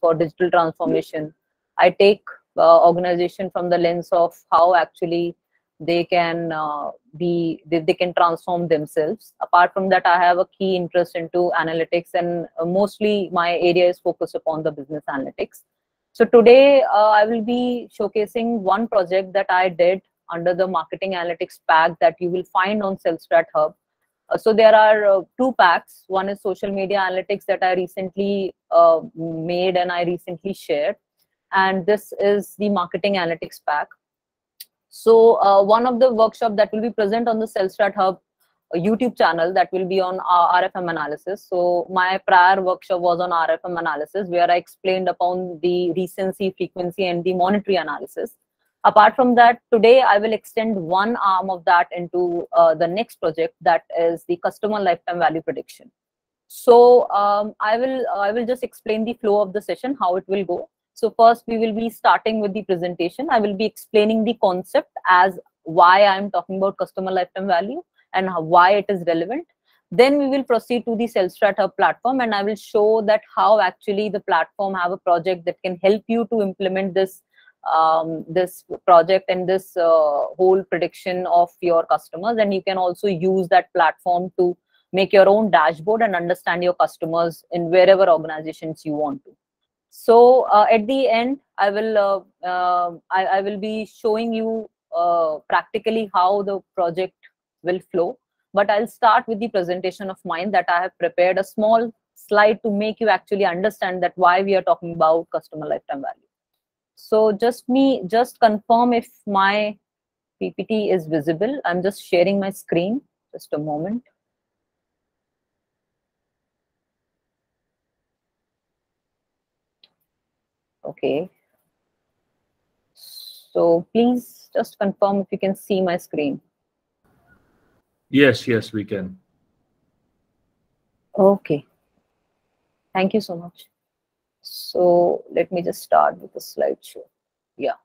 for digital transformation. I take uh, organization from the lens of how actually they can uh, be they, they, can transform themselves. Apart from that i have a key interest into analytics and uh, mostly my area is focused upon the business analytics. So today uh, i will be showcasing one project that i did under the marketing analytics pack that you will find on CellStrat hub so there are uh, two packs one is social media analytics that i recently uh, made and i recently shared and this is the marketing analytics pack so uh, one of the workshop that will be present on the CellStrat Hub YouTube channel that will be on RFM analysis. So my prior workshop was on RFM analysis where I explained upon the recency, frequency and the monetary analysis. Apart from that, today I will extend one arm of that into uh, the next project that is the customer lifetime value prediction. So um, I will I will just explain the flow of the session, how it will go. So first we will be starting with the presentation. I will be explaining the concept as why I'm talking about customer lifetime value and how, why it is relevant. Then we will proceed to the CellStrat Hub platform and I will show that how actually the platform have a project that can help you to implement this um, this project and this uh, whole prediction of your customers. And you can also use that platform to make your own dashboard and understand your customers in wherever organizations you want to. So uh, at the end i will uh, uh, I, I, will be showing you uh, practically how the project will flow. But i'll start with the presentation of mine that i have prepared a small slide to make you actually understand that why we are talking about customer lifetime value so just me just confirm if my ppt is visible i'm just sharing my screen just a moment Okay. So please just confirm if you can see my screen. Yes, yes, we can. Okay. Thank you so much. So let me just start with the slideshow. Yeah.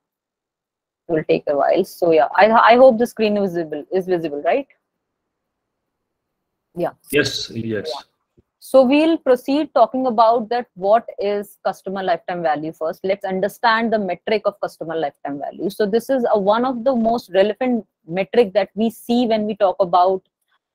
It will take a while. So yeah, I, I hope the screen is visible, is visible, right? Yeah. Yes, yes. Yeah. So we'll proceed talking about that what is customer lifetime value first. Let's understand the metric of customer lifetime value. So this is a, one of the most relevant metric that we see when we talk about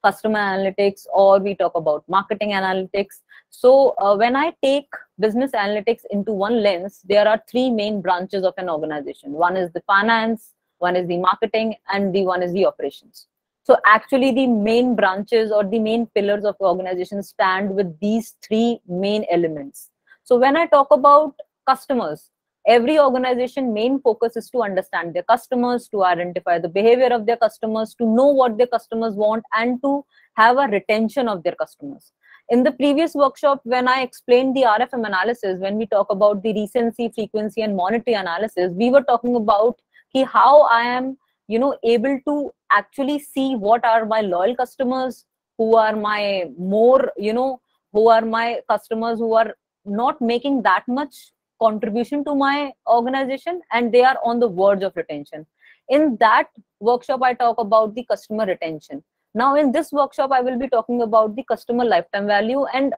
customer analytics or we talk about marketing analytics. So uh, when I take business analytics into one lens, there are three main branches of an organization. One is the finance, one is the marketing, and the one is the operations. So actually the main branches or the main pillars of organization stand with these three main elements. So when I talk about customers, every organization main focus is to understand their customers, to identify the behavior of their customers, to know what their customers want and to have a retention of their customers. In the previous workshop, when I explained the RFM analysis, when we talk about the recency, frequency and monetary analysis, we were talking about how I am you know able to actually see what are my loyal customers who are my more you know who are my customers who are not making that much contribution to my organization and they are on the verge of retention. In that workshop i talk about the customer retention now in this workshop i will be talking about the customer lifetime value and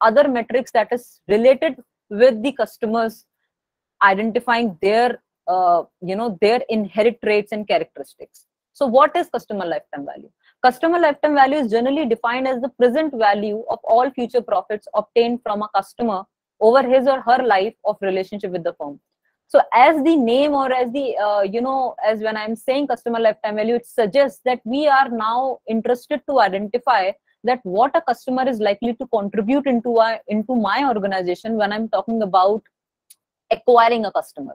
other metrics that is related with the customers identifying their uh, you know their inherent traits and characteristics. So what is customer lifetime value? Customer lifetime value is generally defined as the present value of all future profits obtained from a customer over his or her life of relationship with the firm so as the name or as the uh, you know as when i'm saying customer lifetime value it suggests that we are now interested to identify that what a customer is likely to contribute into a, into my organization when i'm talking about acquiring a customer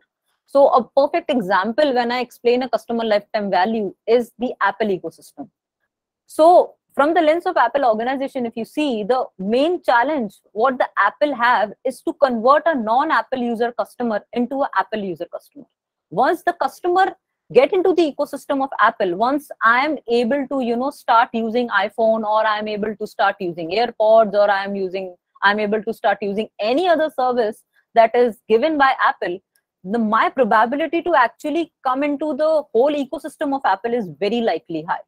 so a perfect example when I explain a customer lifetime value is the Apple ecosystem. So from the lens of Apple organization, if you see the main challenge, what the Apple have is to convert a non-Apple user customer into an Apple user customer. Once the customer get into the ecosystem of Apple, once I am able to, you know, start using iPhone or I am able to start using AirPods or I am using, I'm able to start using any other service that is given by Apple, the my probability to actually come into the whole ecosystem of apple is very likely high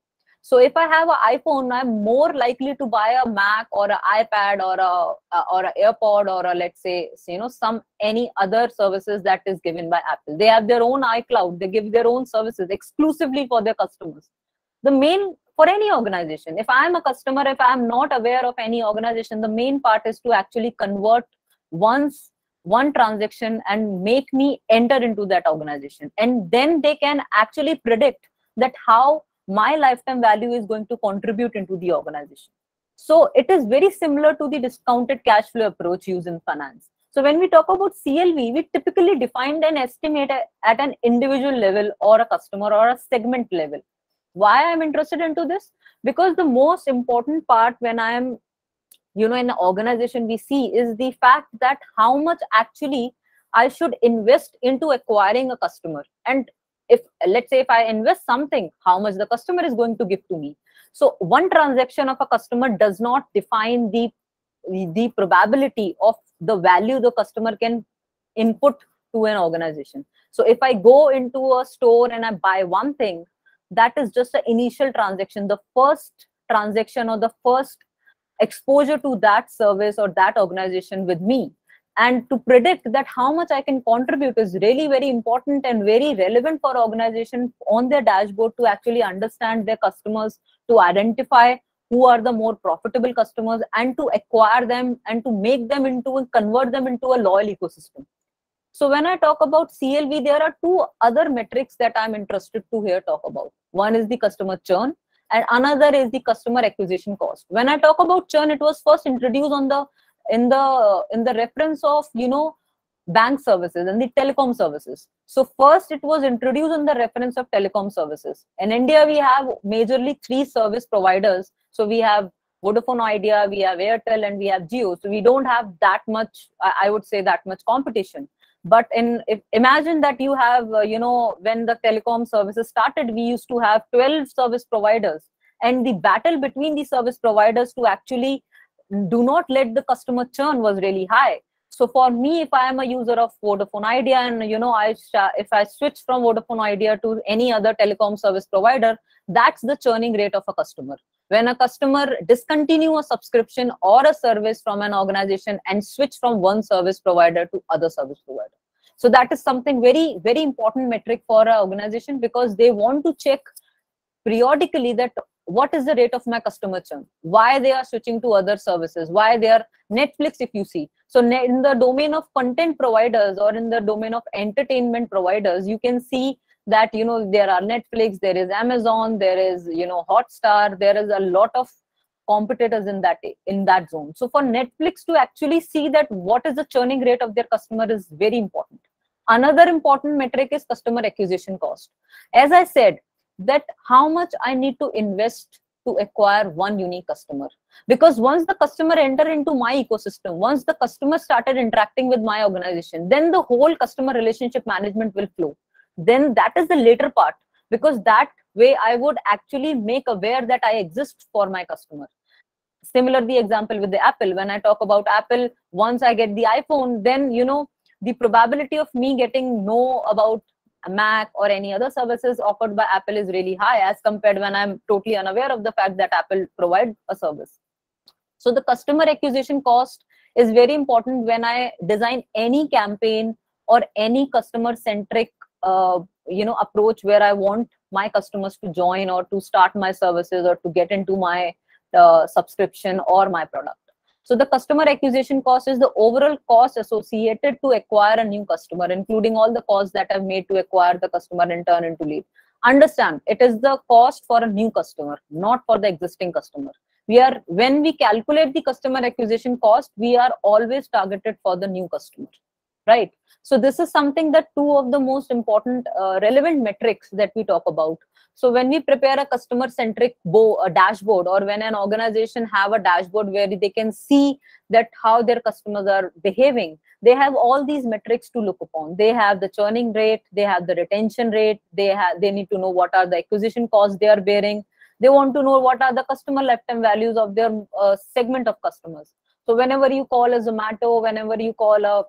so if i have an iphone i'm more likely to buy a mac or an ipad or a or an airpod or a let's say you know some any other services that is given by apple. They have their own icloud. They give their own services exclusively for their customers. The main for any organization if i'm a customer if i'm not aware of any organization the main part is to actually convert once one transaction and make me enter into that organization. And then they can actually predict that how my lifetime value is going to contribute into the organization. So it is very similar to the discounted cash flow approach used in finance. So when we talk about clv we typically define an estimate at an individual level or a customer or a segment level. Why i'm interested into this? Because the most important part when i am you know in an organization we see is the fact that how much actually i should invest into acquiring a customer. And if let's say if i invest something how much the customer is going to give to me. So one transaction of a customer does not define the the probability of the value the customer can input to an organization. So if i go into a store and i buy one thing that is just an initial transaction. The first transaction or the first exposure to that service or that organization with me and to predict that how much i can contribute is really very important and very relevant for organization on their dashboard to actually understand their customers to identify who are the more profitable customers and to acquire them and to make them into and convert them into a loyal ecosystem. So when i talk about clv there are two other metrics that i'm interested to here talk about. One is the customer churn and another is the customer acquisition cost. When i talk about churn it was first introduced on the in the in the reference of you know bank services and the telecom services. So first it was introduced in the reference of telecom services. In india we have majorly three service providers. So we have vodafone idea we have airtel and we have Jio so we don't have that much i would say that much competition. But in if, imagine that you have uh, you know when the telecom services started we used to have 12 service providers. And the battle between the service providers to actually do not let the customer churn was really high. So for me if i am a user of vodafone idea and you know i if i switch from vodafone idea to any other telecom service provider that's the churning rate of a customer. When a customer discontinue a subscription or a service from an organization and switch from one service provider to other service provider. So that is something very very important metric for an organization because they want to check periodically that what is the rate of my customer churn? Why they are switching to other services? Why they are netflix if you see. So in the domain of content providers or in the domain of entertainment providers you can see that you know there are netflix there is amazon there is you know hotstar there is a lot of competitors in that in that zone. So for netflix to actually see that what is the churning rate of their customer is very important. Another important metric is customer acquisition cost. As i said that how much i need to invest to acquire one unique customer. Because once the customer enter into my ecosystem once the customer started interacting with my organization then the whole customer relationship management will flow. Then that is the later part because that way i would actually make aware that i exist for my customer. Similar the example with the apple. When i talk about apple once i get the iphone then you know the probability of me getting know about Mac or any other services offered by Apple is really high as compared when I'm totally unaware of the fact that Apple provides a service. So the customer acquisition cost is very important when I design any campaign or any customer centric uh, you know approach where I want my customers to join or to start my services or to get into my uh, subscription or my product. So the customer acquisition cost is the overall cost associated to acquire a new customer, including all the costs that I've made to acquire the customer and turn into lead. Understand, it is the cost for a new customer, not for the existing customer. We are when we calculate the customer acquisition cost, we are always targeted for the new customer, right? So this is something that two of the most important uh, relevant metrics that we talk about. So when we prepare a customer centric bo- a dashboard or when an organization have a dashboard where they can see that how their customers are behaving they have all these metrics to look upon. They have the churning rate they have the retention rate they have they need to know what are the acquisition costs they are bearing. They want to know what are the customer lifetime values of their uh, segment of customers. So whenever you call a zomato whenever you call a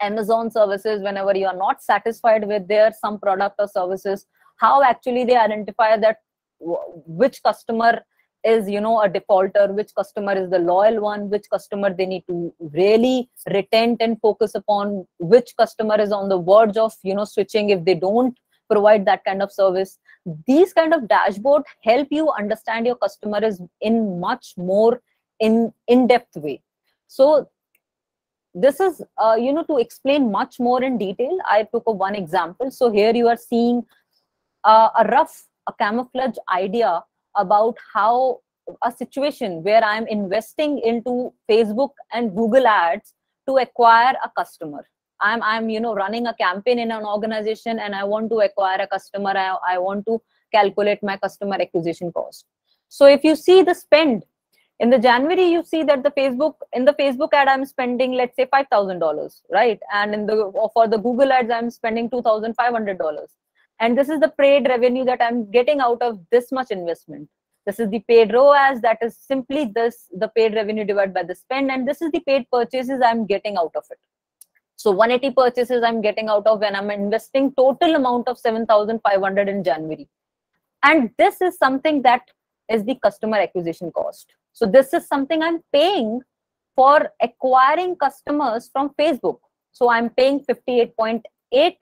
amazon services whenever you are not satisfied with their some product or services how actually they identify that which customer is you know a defaulter which customer is the loyal one which customer they need to really retain and focus upon which customer is on the verge of you know switching if they don't provide that kind of service. These kind of dashboard help you understand your customer is in much more in in-depth way. So this is uh, you know to explain much more in detail i took a one example. So here you are seeing uh, a rough a camouflage idea about how a situation where i'm investing into facebook and google ads to acquire a customer. I'm i'm you know running a campaign in an organization and i want to acquire a customer. I, I want to calculate my customer acquisition cost. So if you see the spend in the january you see that the facebook in the facebook ad i'm spending let's say $5000 right? And in the for the google ads i'm spending $2500 and this is the paid revenue that i'm getting out of this much investment. This is the paid ROAS that is simply this the paid revenue divided by the spend and this is the paid purchases i'm getting out of it. So 180 purchases i'm getting out of when i'm investing total amount of 7500 in january. And this is something that is the customer acquisition cost so this is something i'm paying for acquiring customers from facebook. So i'm paying 58.8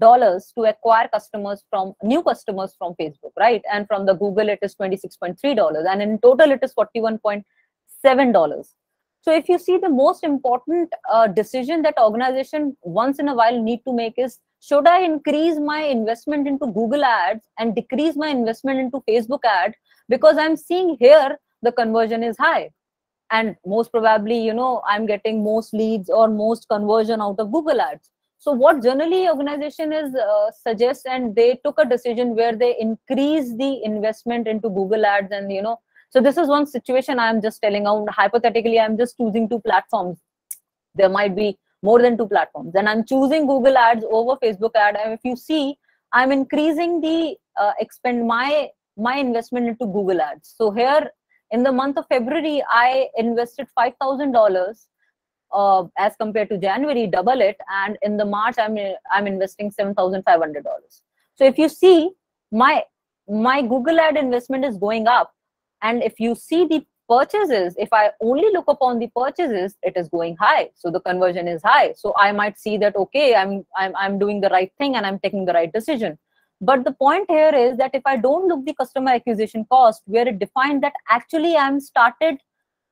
dollars to acquire customers from new customers from facebook right? And from the google it is 26.3 dollars. And in total it is 41.7 dollars. So if you see the most important uh, decision that organization once in a while need to make is should i increase my investment into google ads and decrease my investment into facebook ad? Because i'm seeing here the conversion is high. And most probably you know i'm getting most leads or most conversion out of google ads. So what generally organization is uh, suggests and they took a decision where they increase the investment into google ads and you know so this is one situation i'm just telling out. Hypothetically i'm just choosing two platforms. There might be more than two platforms. And i'm choosing google ads over facebook ad. And if you see i'm increasing the uh, expend my my investment into google ads. So here in the month of february i invested $5000 uh, as compared to january double it. And in the march i'm i'm investing $7500 so if you see my my google ad investment is going up. And if you see the purchases if i only look upon the purchases it is going high. So the conversion is high. So i might see that okay i'm i'm, I'm doing the right thing and i'm taking the right decision but the point here is that if i don't look the customer acquisition cost where it defined that actually i'm started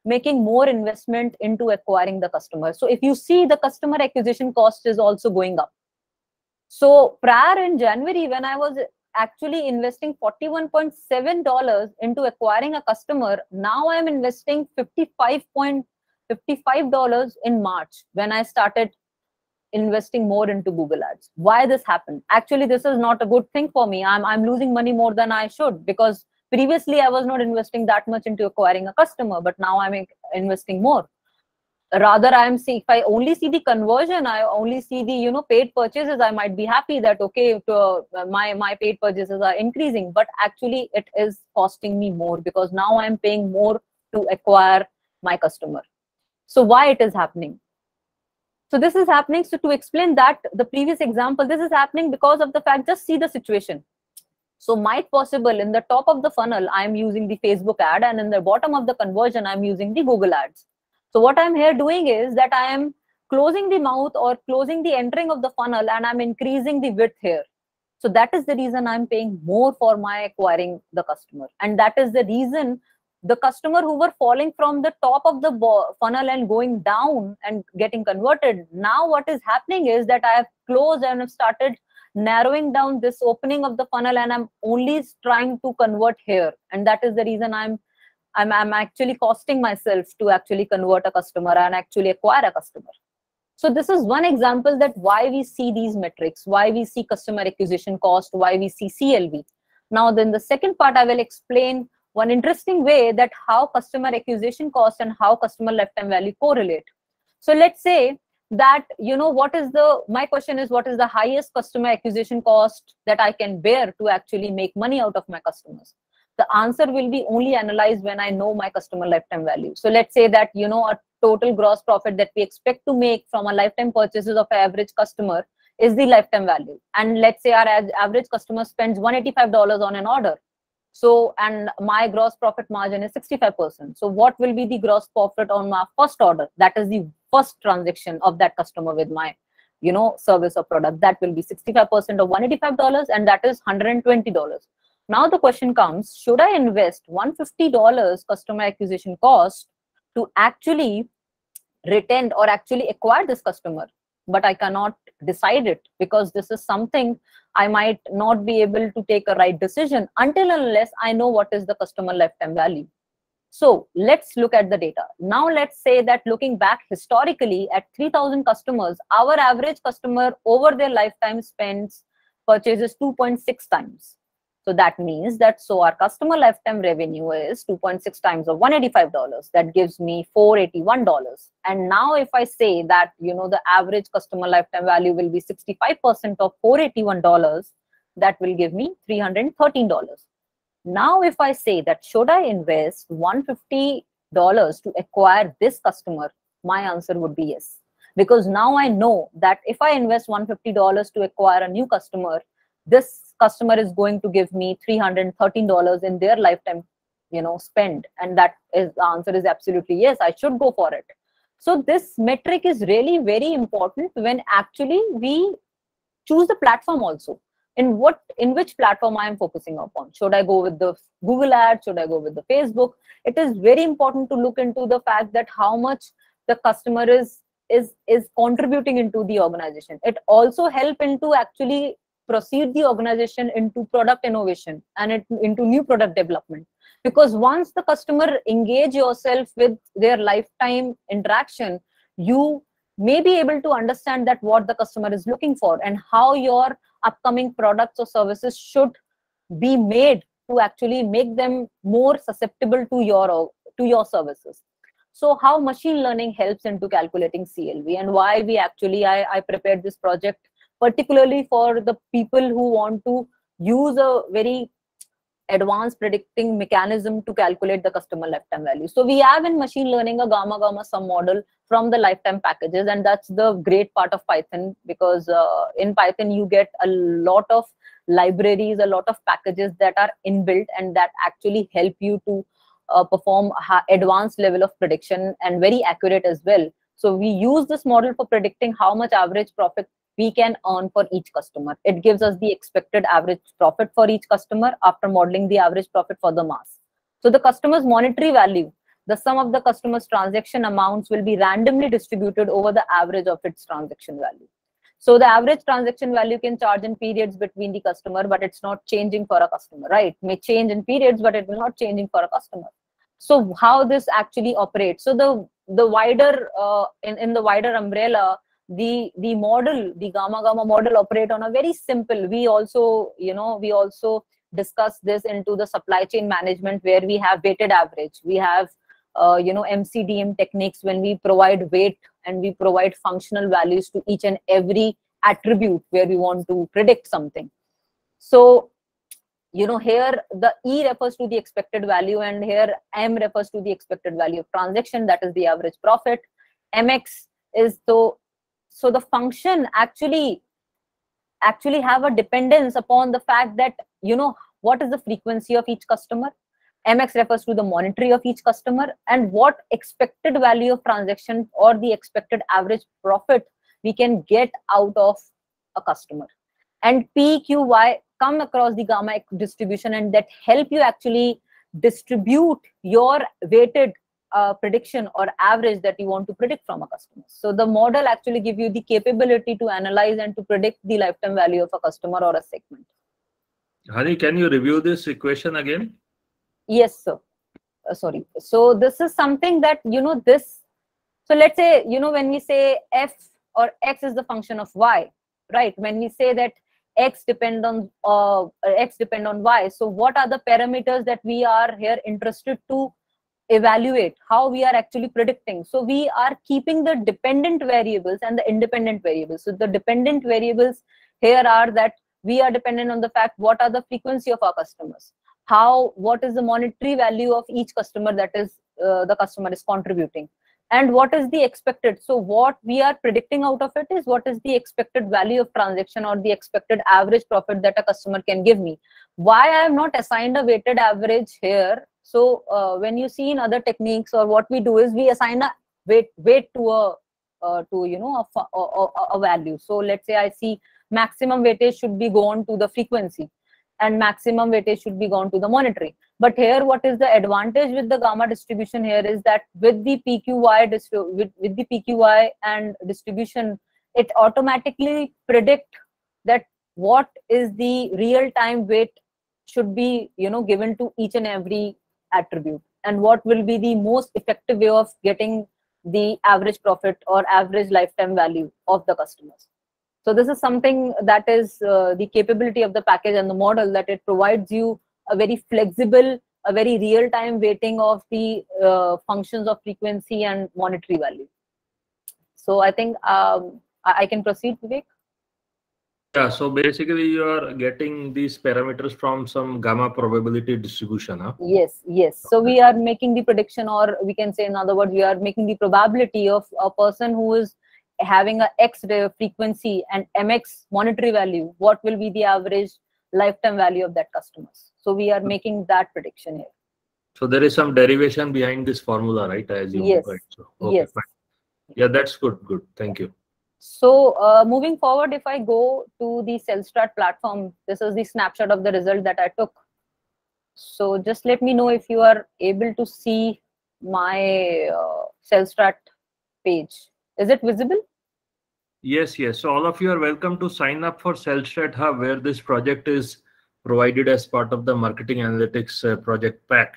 making more investment into acquiring the customer so if you see the customer acquisition cost is also going up so prior in january when i was actually investing $41.7 into acquiring a customer. Now I'm investing $55.55 in March when I started investing more into Google Ads. Why this happened? Actually, this is not a good thing for me. I'm, I'm losing money more than I should because previously I was not investing that much into acquiring a customer, but now I'm investing more rather i am see if i only see the conversion i only see the you know paid purchases i might be happy that okay to, uh, my my paid purchases are increasing but actually it is costing me more because now i'm paying more to acquire my customer so why it is happening so this is happening so to explain that the previous example this is happening because of the fact just see the situation so might possible in the top of the funnel i'm using the facebook ad and in the bottom of the conversion i'm using the google ads so what I'm here doing is that I am closing the mouth or closing the entering of the funnel and I'm increasing the width here. So that is the reason I'm paying more for my acquiring the customer. And that is the reason the customer who were falling from the top of the funnel and going down and getting converted. Now what is happening is that I have closed and have started narrowing down this opening of the funnel and I'm only trying to convert here. And that is the reason I'm I'm, I'm actually costing myself to actually convert a customer and actually acquire a customer. So this is one example that why we see these metrics, why we see customer acquisition cost, why we see CLV. Now, then the second part, I will explain one interesting way that how customer acquisition cost and how customer lifetime value correlate. So let's say that, you know, what is the, my question is, what is the highest customer acquisition cost that I can bear to actually make money out of my customers? the answer will be only analyzed when i know my customer lifetime value so let's say that you know a total gross profit that we expect to make from a lifetime purchases of an average customer is the lifetime value and let's say our average customer spends $185 on an order So, and my gross profit margin is 65%. So, what will be the gross profit on my first order? That is the first transaction of that customer with my, you know, service or product. That will be 65% of $185 and that is $120. Now the question comes, should I invest $150 customer acquisition cost to actually retain or actually acquire this customer? But I cannot decide it because this is something I might not be able to take a right decision until unless I know what is the customer lifetime value. So let's look at the data. Now let's say that looking back historically at 3000 customers, our average customer over their lifetime spends purchases 2.6 times. So that means that so our customer lifetime revenue is 2.6 times of $185. That gives me $481. And now if I say that, you know, the average customer lifetime value will be 65% of $481, that will give me $313. Now if I say that should I invest $150 to acquire this customer, my answer would be yes. Because now I know that if I invest $150 to acquire a new customer, this customer is going to give me $313 in their lifetime you know spend. And that is the answer is absolutely yes. I should go for it. So this metric is really very important when actually we choose the platform also. In what in which platform i am focusing upon? Should i go with the google ad should i go with the facebook? It is very important to look into the fact that how much the customer is is is contributing into the organization. It also help into actually proceed the organization into product innovation and it, into new product development. Because once the customer engage yourself with their lifetime interaction you may be able to understand that what the customer is looking for and how your upcoming products or services should be made to actually make them more susceptible to your to your services. So how machine learning helps into calculating clv and why we actually i, I prepared this project particularly for the people who want to use a very advanced predicting mechanism to calculate the customer lifetime value. So we have in machine learning a gamma gamma submodel from the lifetime packages, and that's the great part of Python because uh, in Python you get a lot of libraries, a lot of packages that are inbuilt and that actually help you to uh, perform advanced level of prediction and very accurate as well. So we use this model for predicting how much average profit we can earn for each customer. It gives us the expected average profit for each customer after modeling the average profit for the mass. So the customer's monetary value, the sum of the customer's transaction amounts will be randomly distributed over the average of its transaction value. So the average transaction value can charge in periods between the customer, but it's not changing for a customer, right? It may change in periods, but it will not changing for a customer. So how this actually operates? So the the wider uh, in in the wider umbrella, the the model the gamma gamma model operate on a very simple we also you know we also discuss this into the supply chain management where we have weighted average. We have uh, you know mcdm techniques when we provide weight and we provide functional values to each and every attribute where we want to predict something. So you know here the e refers to the expected value and here m refers to the expected value of transaction that is the average profit. Mx is the so the function actually actually have a dependence upon the fact that you know what is the frequency of each customer? Mx refers to the monetary of each customer and what expected value of transaction or the expected average profit we can get out of a customer. And p q y come across the gamma distribution and that help you actually distribute your weighted uh, prediction or average that you want to predict from a customer. So the model actually give you the capability to analyze and to predict the lifetime value of a customer or a segment. Hari, can you review this equation again? Yes, sir. Uh, sorry. So this is something that, you know, this, so let's say, you know, when we say f or x is the function of y, right? When we say that x depend on uh, x depend on y, so what are the parameters that we are here interested to evaluate how we are actually predicting. So we are keeping the dependent variables and the independent variables. So the dependent variables here are that we are dependent on the fact what are the frequency of our customers. How what is the monetary value of each customer that is uh, the customer is contributing. And what is the expected? So what we are predicting out of it is what is the expected value of transaction or the expected average profit that a customer can give me. Why i have not assigned a weighted average here so uh, when you see in other techniques or what we do is we assign a weight weight to a uh, to you know a, a, a, value. So let's say i see maximum weightage should be gone to the frequency and maximum weightage should be gone to the monetary but here what is the advantage with the gamma distribution here is that with the pqy with, with the pqy and distribution it automatically predict that what is the real time weight should be you know given to each and every attribute and what will be the most effective way of getting the average profit or average lifetime value of the customers so this is something that is uh, the capability of the package and the model that it provides you a very flexible, a very real-time weighting of the uh, functions of frequency and monetary value. So I think um, I, can proceed, Vivek. Yeah, so basically you are getting these parameters from some gamma probability distribution, huh? Yes, yes. So we are making the prediction, or we can say in other words, we are making the probability of a person who is having a x frequency and mx monetary value what will be the average lifetime value of that customers so we are hmm. making that prediction here. So there is some derivation behind this formula right? As you yes. right? so, okay, yes. fine. yeah that's good good. Thank you so uh, moving forward if i go to the cellstrat platform this is the snapshot of the result that i took so just let me know if you are able to see my uh, cellstrat page is it visible? Yes, yes. So all of you are welcome to sign up for Cellstrat Hub, where this project is provided as part of the marketing analytics uh, project pack.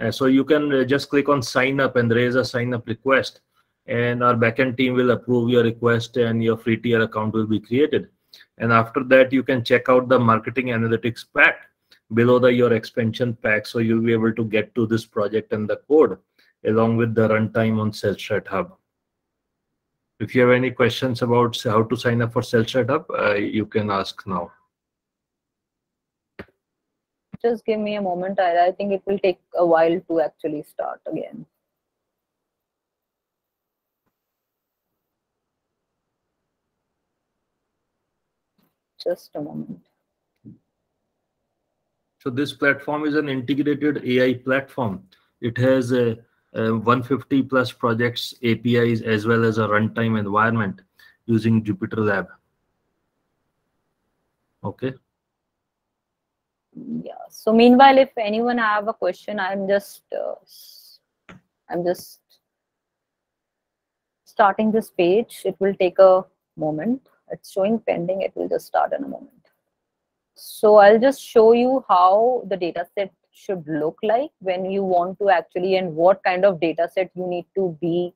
Uh, so you can uh, just click on sign up and raise a sign up request and our backend team will approve your request and your free tier account will be created. And after that, you can check out the marketing analytics pack below the your expansion pack. So you'll be able to get to this project and the code along with the runtime on Cellstrat Hub. If you have any questions about how to sign up for Cellstrat Hub, uh, you can ask now. Just give me a moment. I, I think it will take a while to actually start again. Just a moment. So this platform is an integrated AI platform. It has a uh, 150 plus projects, APIs, as well as a runtime environment using Jupyter Lab. Okay. Yeah. So meanwhile, if anyone have a question, I'm just, uh, I'm just starting this page. It will take a moment. It's showing pending. It will just start in a moment. So I'll just show you how the data set should look like when you want to actually and what kind of data set you need to be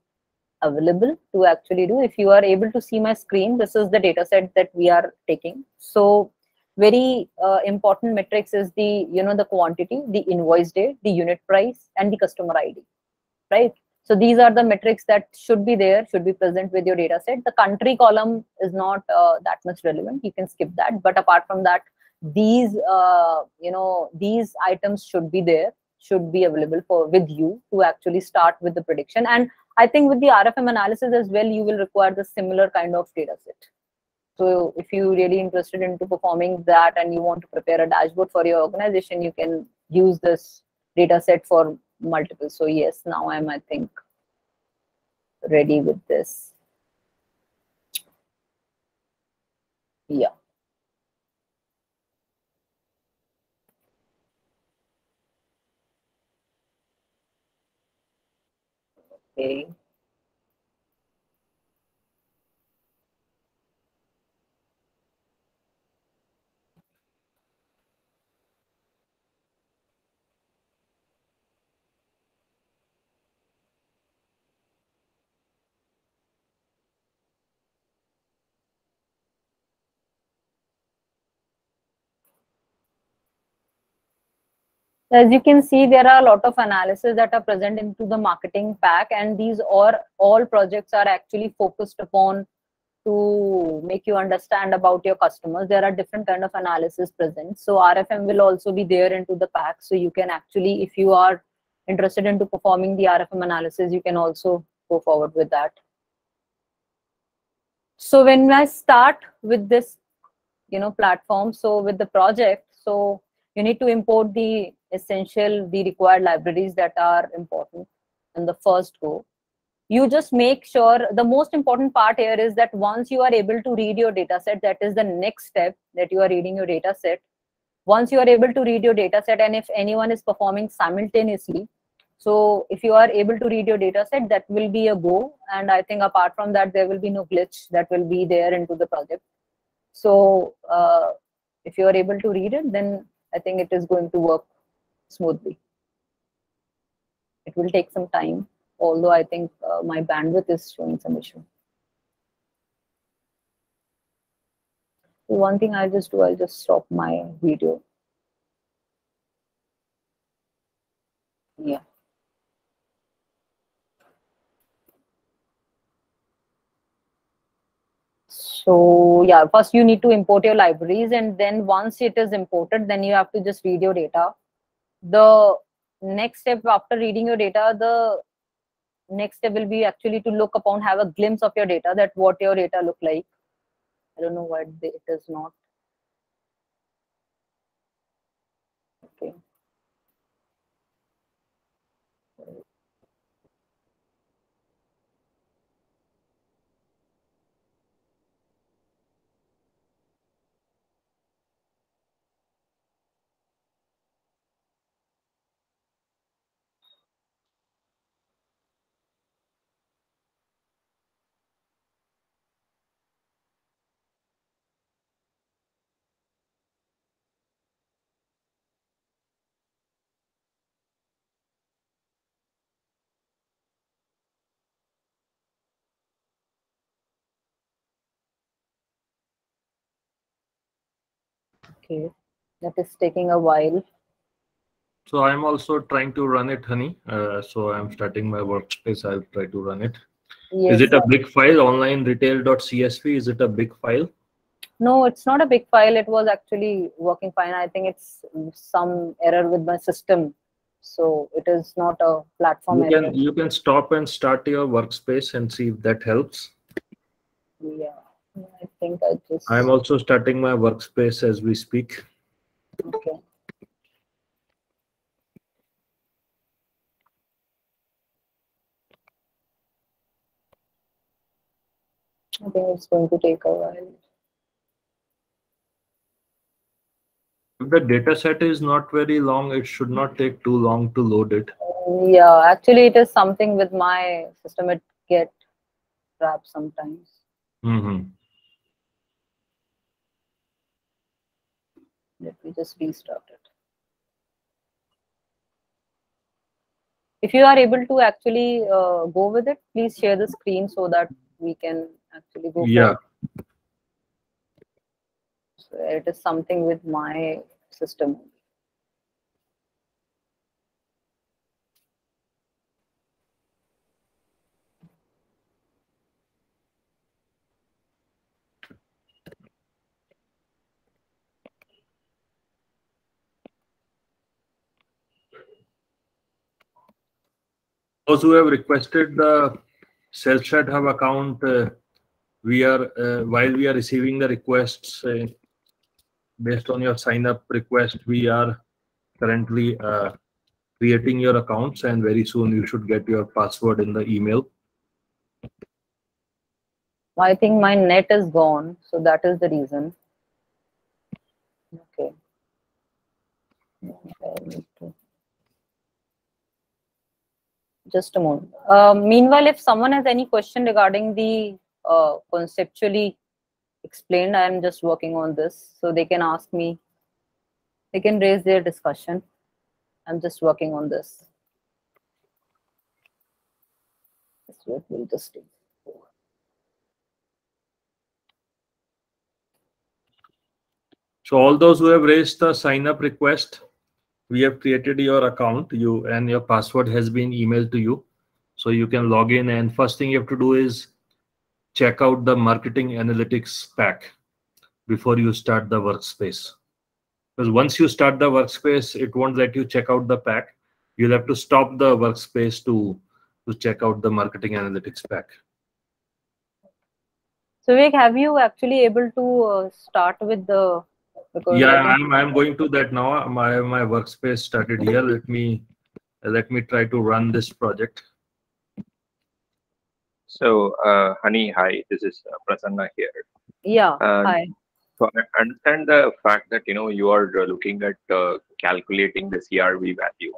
available to actually do if you are able to see my screen this is the data set that we are taking so very uh, important metrics is the you know the quantity the invoice date the unit price and the customer id right so these are the metrics that should be there should be present with your data set. The country column is not uh, that much relevant. You can skip that. But apart from that these uh, you know these items should be there should be available for with you to actually start with the prediction. And i think with the rfm analysis as well you will require the similar kind of data set. So if you're really interested into performing that and you want to prepare a dashboard for your organization you can use this data set for multiple. So yes now i'm i think ready with this. Yeah. Okay. As you can see there are a lot of analysis that are present into the marketing pack and these are all projects are actually focused upon to make you understand about your customers. There are different kind of analysis present. So rfm will also be there into the pack. So you can actually if you are interested into performing the rfm analysis you can also go forward with that. So when I start with this, you know, platform, so with the project, so you need to import the essential, the required libraries that are important in the first go. You just make sure the most important part here is that once you are able to read your data set, that is the next step that you are reading your data set. Once you are able to read your data set, and if anyone is performing simultaneously, so if you are able to read your data set, that will be a go. And I think apart from that, there will be no glitch that will be there into the project. So uh, if you are able to read it, then I think it is going to work smoothly. It will take some time, although I think uh, my bandwidth is showing some issue. One thing I'll just do, I'll just stop my video. Yeah. So yeah, first you need to import your libraries and then once it is imported, then you have to just read your data. The next step after reading your data, the next step will be actually to look upon, have a glimpse of your data, that what your data look like. I don't know why it is not. Okay. Okay, that is taking a while. So I'm also trying to run it, honey. Uh, so I'm starting my workspace. I'll try to run it. Yes, is it a big file? Online retail.csv? Is it a big file? No, it's not a big file. It was actually working fine. I think it's some error with my system. So it is not a platform You error. can you can stop and start your workspace and see if that helps. Yeah, I think I just. I'm also starting my workspace as we speak. Okay. I think it's going to take a while. If the data set is not very long, it should not take too long to load it. Yeah, actually, it is something with my system. It get trapped sometimes. hmm Let me just restart it. If you are able to actually uh, go with it, please share the screen so that we can actually go. Yeah. So it is something with my system. Those who have requested the CellStrat Hub account, uh, we are uh, while we are receiving the requests uh, based on your sign up request, we are currently uh, creating your accounts, and very soon you should get your password in the email. I think my net is gone, so that is the reason. Okay. Just a moment. Uh, meanwhile, if someone has any question regarding the uh, conceptually explained, I am just working on this, so they can ask me. They can raise their discussion. I'm just working on this. This will will just. So all those who have raised the sign up request, we have created your account, you and your password has been emailed to you. So you can log in and first thing you have to do is check out the marketing analytics pack before you start the workspace. Because once you start the workspace, it won't let you check out the pack. You'll have to stop the workspace to to check out the marketing analytics pack. So Vivek, have you actually able to uh, start with the? Yeah, I'm I'm going to that now. My my workspace started here. Let me let me try to run this project. So, uh, Honey, hi, this is uh, Prasanna here. Yeah, um, hi. So I understand the fact that you know you are uh, looking at uh, calculating the CRV value.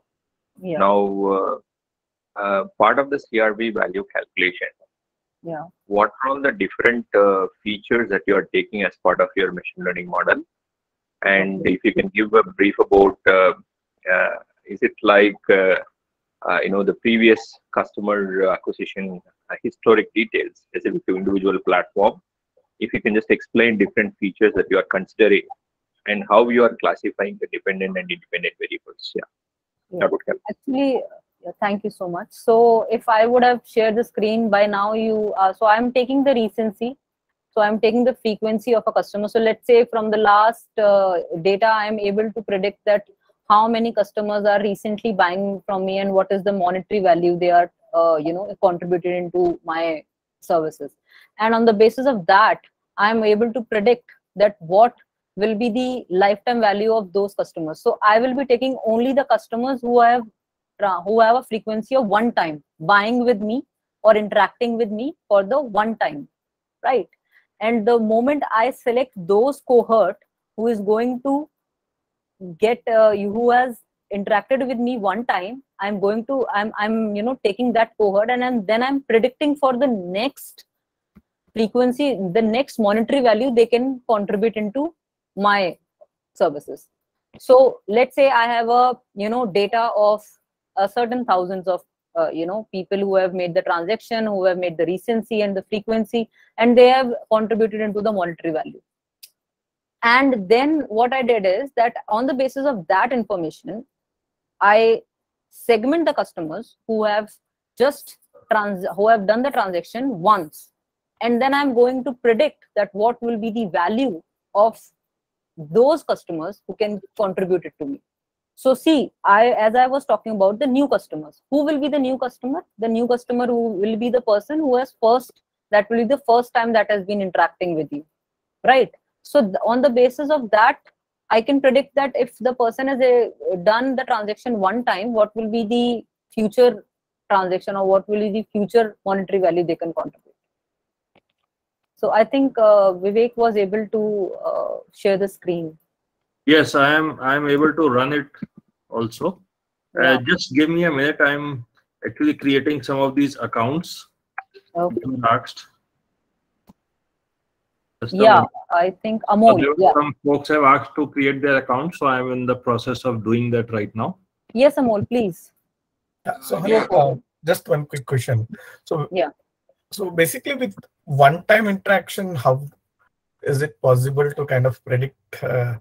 Yeah. Now, uh, uh, part of the CRV value calculation. Yeah. What are all the different uh, features that you are taking as part of your machine learning model? And if you can give a brief about, uh, is it like you know the previous customer acquisition historic details specific to individual platform? If you can just explain different features that you are considering and how you are classifying the dependent and independent variables. Yeah, yeah. that would help. Actually, thank you so much so if i would have shared the screen by now you uh, so i'm taking the recency so i'm taking the frequency of a customer. So let's say from the last uh, data i'm able to predict that how many customers are recently buying from me and what is the monetary value they are uh, you know contributed into my services. And on the basis of that i'm able to predict that what will be the lifetime value of those customers. So i will be taking only the customers who have who have a frequency of one time buying with me or interacting with me for the one time right and the moment i select those cohort who is going to get uh, who has interacted with me one time i'm going to i'm i'm you know taking that cohort and I'm, then i'm predicting for the next frequency the next monetary value they can contribute into my services. So let's say i have a you know data of a certain thousands of uh, you know people who have made the transaction who have made the recency and the frequency and they have contributed into the monetary value. And then what i did is that on the basis of that information i segment the customers who have just trans who have done the transaction once. And then i'm going to predict that what will be the value of those customers who can contribute it to me so see, I as I was talking about the new customers, who will be the new customer? The new customer who will be the person who has first that will be the first time that has been interacting with you, right? So th- on the basis of that, I can predict that if the person has a, uh, done the transaction one time, what will be the future transaction or what will be the future monetary value they can contribute. So I think uh, Vivek was able to uh, share the screen. Yes, I am. I am able to run it also. Uh, yeah. Uh, just give me a minute. I'm actually creating some of these accounts. Okay. Asked. yeah, I think Amol. Yeah. Some folks have asked to create their account, so I'm in the process of doing that right now. Yes, Amol, please. Yeah, so uh, just one quick question. So yeah. So basically, with one-time interaction, how is it possible to kind of predict uh,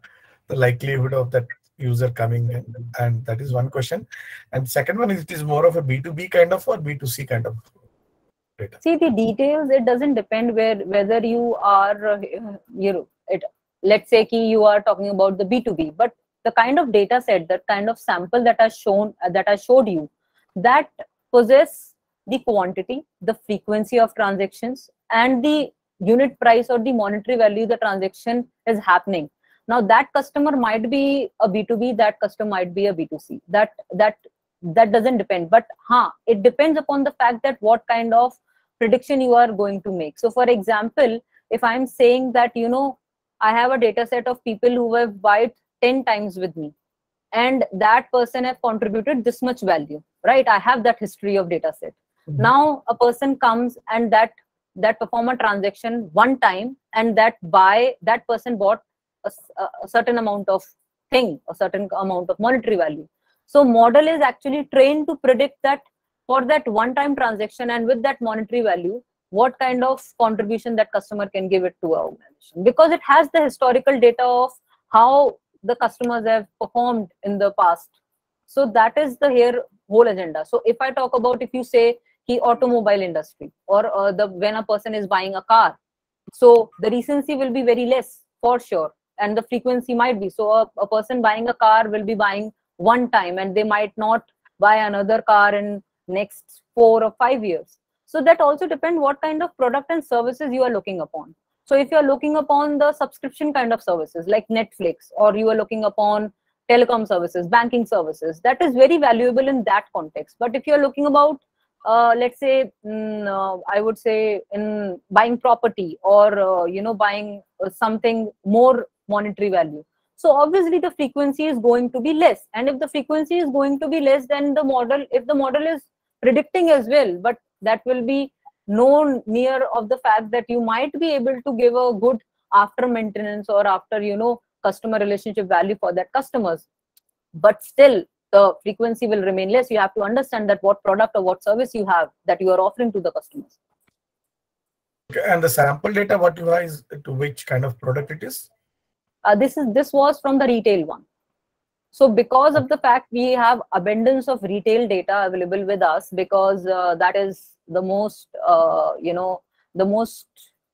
likelihood of that user coming in. And that is one question. And second one is it is more of a b2b kind of or b2c kind of data? See the details it doesn't depend where whether you are uh, you know it let's say ki you are talking about the b2b but the kind of data set that kind of sample that has shown uh, that i showed you that possess the quantity the frequency of transactions and the unit price or the monetary value the transaction is happening now that customer might be a b2b that customer might be a b2c that that that doesn't depend. But huh it depends upon the fact that what kind of prediction you are going to make. So for example if i'm saying that you know i have a data set of people who have bought 10 times with me and that person have contributed this much value right? I have that history of data set. Mm-hmm. now a person comes and that that perform a transaction one time and that buy that person bought a, a certain amount of thing, a certain amount of monetary value. So model is actually trained to predict that for that one-time transaction and with that monetary value, what kind of contribution that customer can give it to our organization because it has the historical data of how the customers have performed in the past. So that is the here whole agenda. So if I talk about if you say the automobile industry or uh, the when a person is buying a car, so the recency will be very less for sure and the frequency might be. So a, a person buying a car will be buying one time and they might not buy another car in next four or five years. So that also depends what kind of product and services you are looking upon. So if you are looking upon the subscription kind of services like netflix or you are looking upon telecom services banking services that is very valuable in that context. But if you are looking about uh, let's say mm, uh, i would say in buying property or uh, you know buying uh, something more monetary value. So obviously the frequency is going to be less. And if the frequency is going to be less then the model if the model is predicting as well but that will be no near of the fact that you might be able to give a good after maintenance or after you know customer relationship value for that customers. But still the frequency will remain less. You have to understand that what product or what service you have that you are offering to the customers. Okay, and the sample data, what you have is to which kind of product it is? Uh, this is this was from the retail one. So because of the fact we have abundance of retail data available with us because uh, that is the most uh, you know the most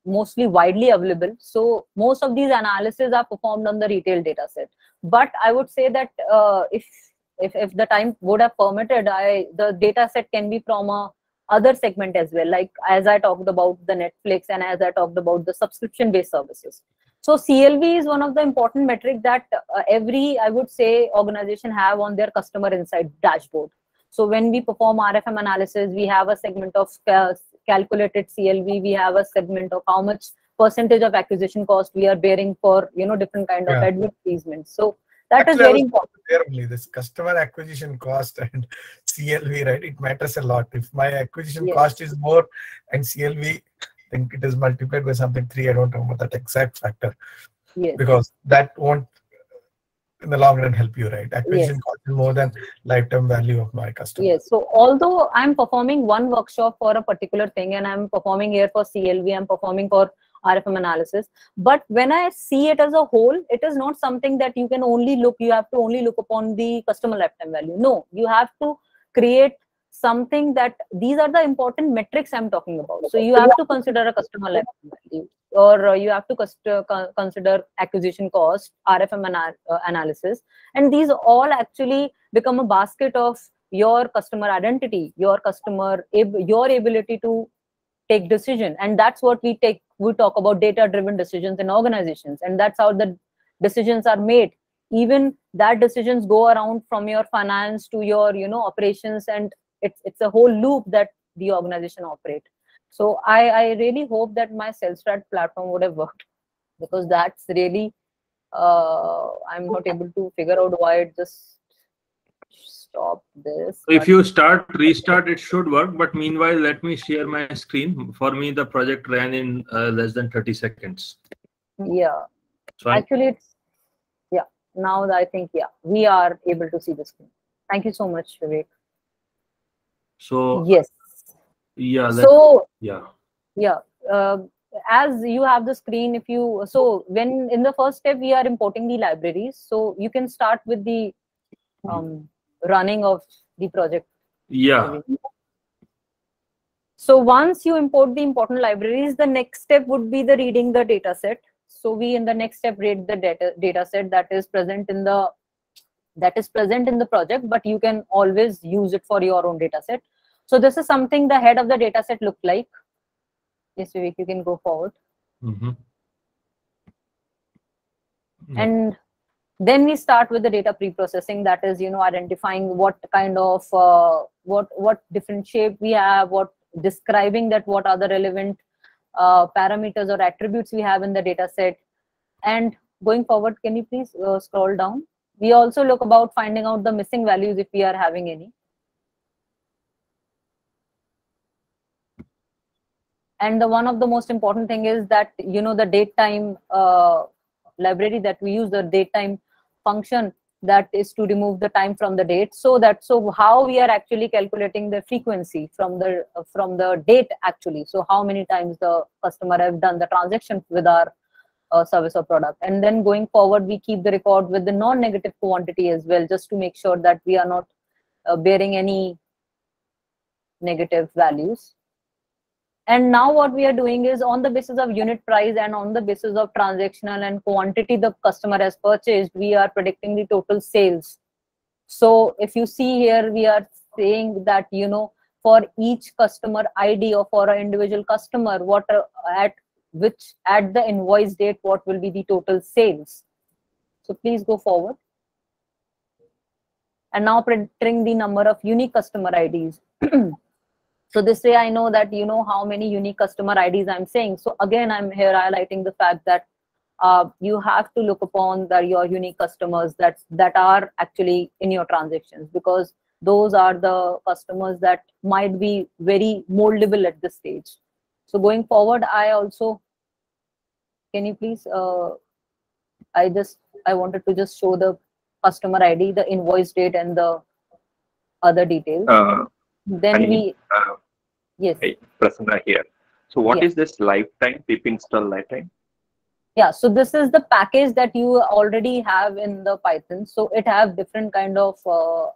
mostly widely available. So most of these analyses are performed on the retail data set. But i would say that uh, if if if the time would have permitted i the data set can be from a other segment as well. Like as i talked about the netflix and as i talked about the subscription based services so clv is one of the important metric that uh, every i would say organization have on their customer insight dashboard so when we perform rfm analysis we have a segment of uh, calculated clv we have a segment of how much percentage of acquisition cost we are bearing for you know different kind of Yeah. advertisements so that Actually, is very important There only this customer acquisition cost and CLV, right? It matters a lot. If my acquisition Yes. cost is more and CLV, think it is multiplied by something three. I don't remember that exact factor yes because that won't in the long run help you, right? Acquisition cost is more than lifetime value of my customer. Yes. So although I'm performing one workshop for a particular thing and I'm performing here for CLV, I'm performing for RFM analysis. But when I see it as a whole, it is not something that you can only look, you have to only look upon the customer lifetime value. No, you have to create something that these are the important metrics I'm talking about. So you have to consider a customer lifetime value or uh, you have to uh, con- consider acquisition cost, RFM uh, analysis. And these all actually become a basket of your customer identity your customer your ability to take decision and that's what we take we talk about data driven decisions in organizations and that's how the decisions are made even that decisions go around from your finance to your you know operations and it's it's a whole loop that the organization operate so i i really hope that my CellStrat platform would have worked because that's really uh i'm not able to figure out why it just stop this if you start, restart, it should work. But meanwhile, let me share my screen. For me, the project ran in uh, less than 30 seconds. yeah So I'm, actually it's yeah now that i think yeah we are able to see the screen thank you so much vivek so yes. yeah, so yeah. yeah uh, as you have the screen if you so when in the first step we are importing the libraries. So you can start with the um, running of the project. Yeah. so once you import the important libraries the next step would be the reading the data set so we in the next step read the data data set that is present in the that is present in the project but you can always use it for your own data set. So this is something the head of the data set look like. Yes Vivek, you can go forward. Mhm. Mm. and then we start with the data pre-processing that is you know identifying what kind of uh, what what different shape we have what describing that what are the relevant uh, parameters or attributes we have in the data set. And going forward can you please uh, scroll down we also look about finding out the missing values if we are having any. And the one of the most important thing is that you know the date time uh, library that we use the date time function that is to remove the time from the date. So that so how we are actually calculating the frequency from the from the date actually. So how many times the customer have done the transaction with our uh, service or product and then going forward we keep the record with the non-negative quantity as well just to make sure that we are not uh, bearing any negative values and now what we are doing is on the basis of unit price and on the basis of transactional and quantity the customer has purchased, we are predicting the total sales. So if you see here, we are saying that, you know, for each customer id or for an individual customer what uh, at which at the invoice date what will be the total sales. So please go forward. And now printing the number of unique customer ids so this way i know that you know how many unique customer ids i'm saying so again i'm here highlighting the fact that uh, you have to look upon the, your unique customers that that are actually in your transactions because those are the customers that might be very moldable at this stage. So going forward i also can you please uh, i just i wanted to just show the customer id the invoice date and the other details. Uh, then I- we uh, yes. Prasanna here. So what is this lifetime pip install lifetime? yeah so this is the package that you already have in the python. So it have different kind of uh,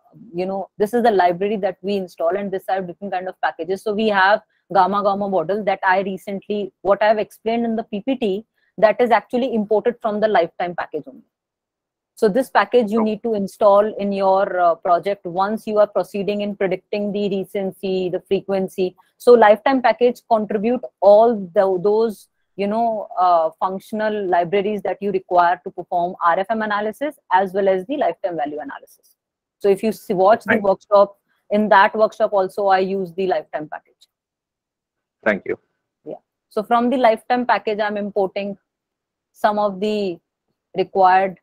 you know this is the library that we install and this have different kind of packages. So we have gamma gamma model that i recently what i have explained in the ppt that is actually imported from the lifetime package only. So this package you need to install in your uh, project once you are proceeding in predicting the recency the frequency. So lifetime package contribute all the, those you know uh, functional libraries that you require to perform rfm analysis as well as the lifetime value analysis. So if you see, watch the Right. workshop in that workshop also i use the lifetime package. Thank you. So from the lifetime package i'm importing some of the required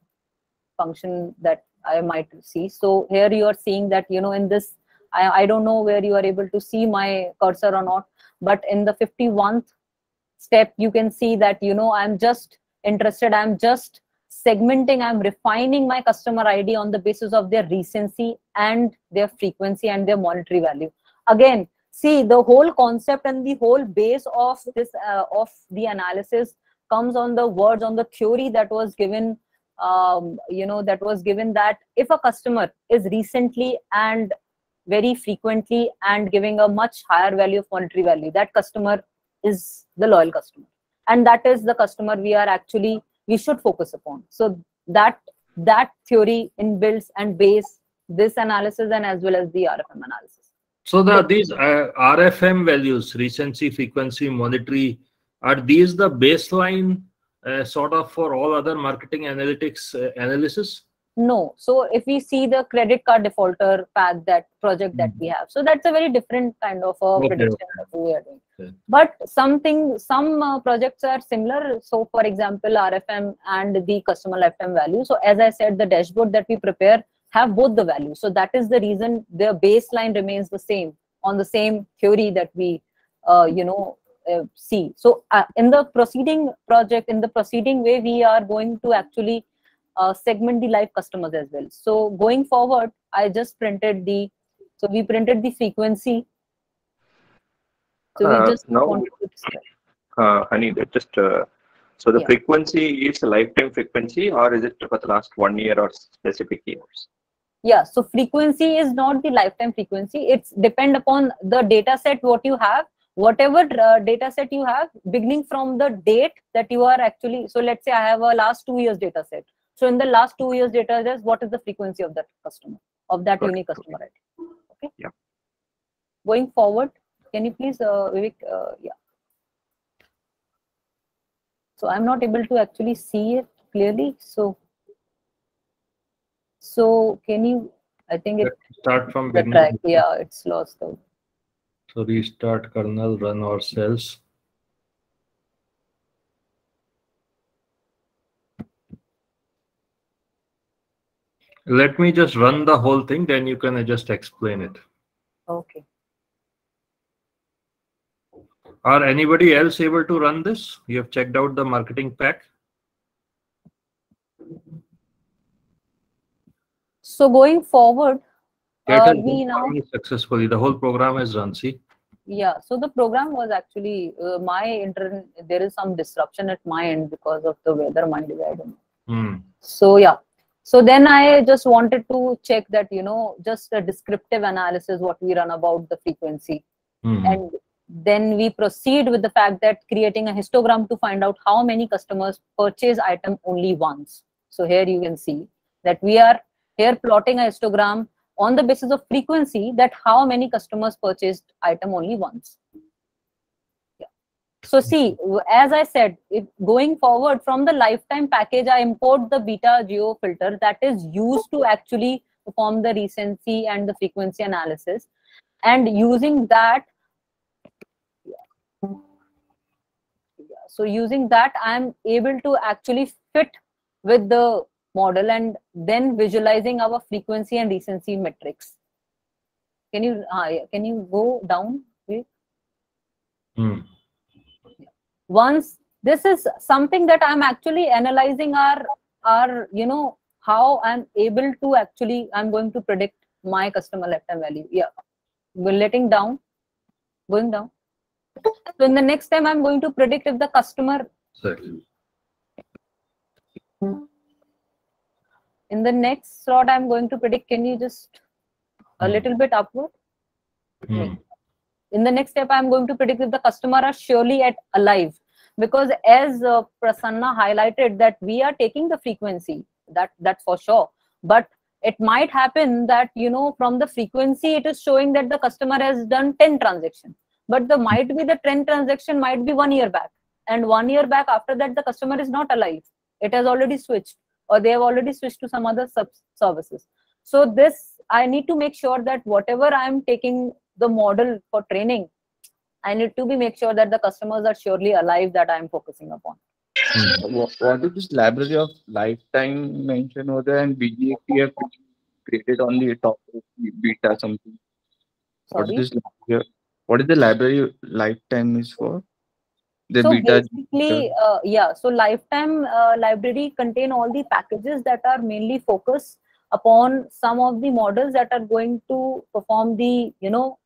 function that i might see. So here you are seeing that you know in this i, I don't know where you are able to see my cursor or not but in the 51st step you can see that you know i'm just interested. I'm just segmenting. I'm refining my customer id on the basis of their recency and their frequency and their monetary value. Again see the whole concept and the whole base of this uh, of the analysis comes on the words on the theory that was given um, you know that was given that if a customer is recently and very frequently and giving a much higher value of monetary value that customer is the loyal customer. And that is the customer we are actually we should focus upon. So that that theory inbuilds and base this analysis and as well as the rfm analysis So the these uh, RFM values, recency, frequency, monetary, are these the baseline uh, sort of for all other marketing analytics uh, analysis? no. So if we see the credit card defaulter pack that project that we have so that's a very different kind of a Okay, prediction that we are doing. Okay. but something some uh, projects are similar. So for example rfm and the customer lifetime value. So as i said the dashboard that we prepare have both the values so that is the reason the baseline remains the same on the same theory that we uh, you know uh, see so uh, in the proceeding project in the proceeding way we are going to actually uh, segment the live customers as well. So going forward, I just printed the, so we printed the frequency. So we Uh, just now-. Uh, honey, that just uh, so the Yeah. frequency is a lifetime frequency or is it for the last one year or specific years? Yeah, so frequency is not the lifetime frequency. It's depend upon the data set what you have, whatever uh, data set you have, beginning from the date that you are actually. So let's say I have a last two years data set. So in the last two years data set, what is the frequency of that customer of that it. unique customer? Okay. Yeah. Going forward, can you please, uh, Vivek, uh, yeah. So I'm not able to actually see it clearly. So, so can you? I think it Let's start from the beginning. track. Yeah, it's lost out. So restart kernel, run ourselves. Let me just run the whole thing, then you can just explain it. Okay. Are anybody else able to run this? You have checked out the marketing pack? So going forward, uh, we now successfully. The whole program is run. See, yeah. So the program was actually uh, my intern. There is some disruption at my end because of the weather. Be I don't know. Hmm. So yeah. So then I just wanted to check that you know just a descriptive analysis what we run about the frequency Hmm. and then we proceed with the fact that creating a histogram to find out how many customers purchase item only once so here you can see that we are here plotting a histogram on the basis of frequency that how many customers purchased item only once yeah. so see as i said if going forward from the lifetime package i import the beta geo fitter that is used to actually perform the recency and the frequency analysis and using that so using that i'm able to actually fit with the model and then visualizing our frequency and recency metrics. Can you uh, can you go down Hmm. once this is something that i'm actually analyzing our our you know how i'm able to actually i'm going to predict my customer lifetime value. Yeah. We're letting down going down. So in the next time i'm going to predict if the customer. In the next slot i'm going to predict can you just a Hmm. little bit upward? Hmm. in the next step i'm going to predict if the customer are surely at alive. Because as uh, prasanna highlighted that we are taking the frequency that that's for sure. But it might happen that you know from the frequency it is showing that the customer has done 10 transactions. But the might be the 10 transaction might be one year back. And one year back after that the customer is not alive. It has already switched or they have already switched to some other sub services so this i need to make sure that whatever i am taking the model for training i need to be make sure that the customers are surely alive that i am focusing upon hmm. What, what is this library of lifetime mentioned over there and BGXPF which you created on the top of beta something? What sorry is this library? What is the library lifetime is for? The so beta. basically uh, yeah so lifetime uh, library contain all the packages that are mainly focused upon some of the models that are going to perform the you know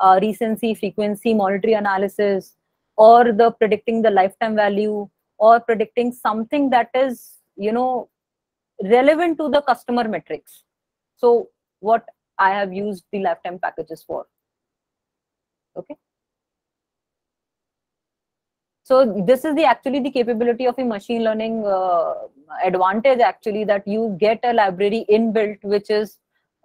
uh, recency frequency monetary analysis or the predicting the lifetime value or predicting something that is you know relevant to the customer metrics. So what i have used the lifetime packages for. Okay so this is the actually the capability of a machine learning uh, advantage actually that you get a library inbuilt which is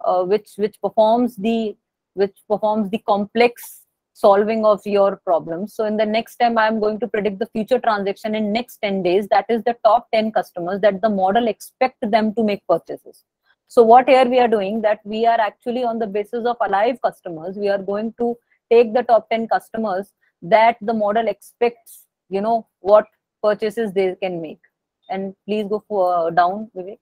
uh, which which performs the which performs the complex solving of your problems so in the next time i am going to predict the future transaction in next 10 days. That is the top 10 customers that the model expect them to make purchases. So what here we are doing that we are actually on the basis of alive customers we are going to take the top 10 customers that the model expects you know what purchases they can make. And please go for uh, down vivek.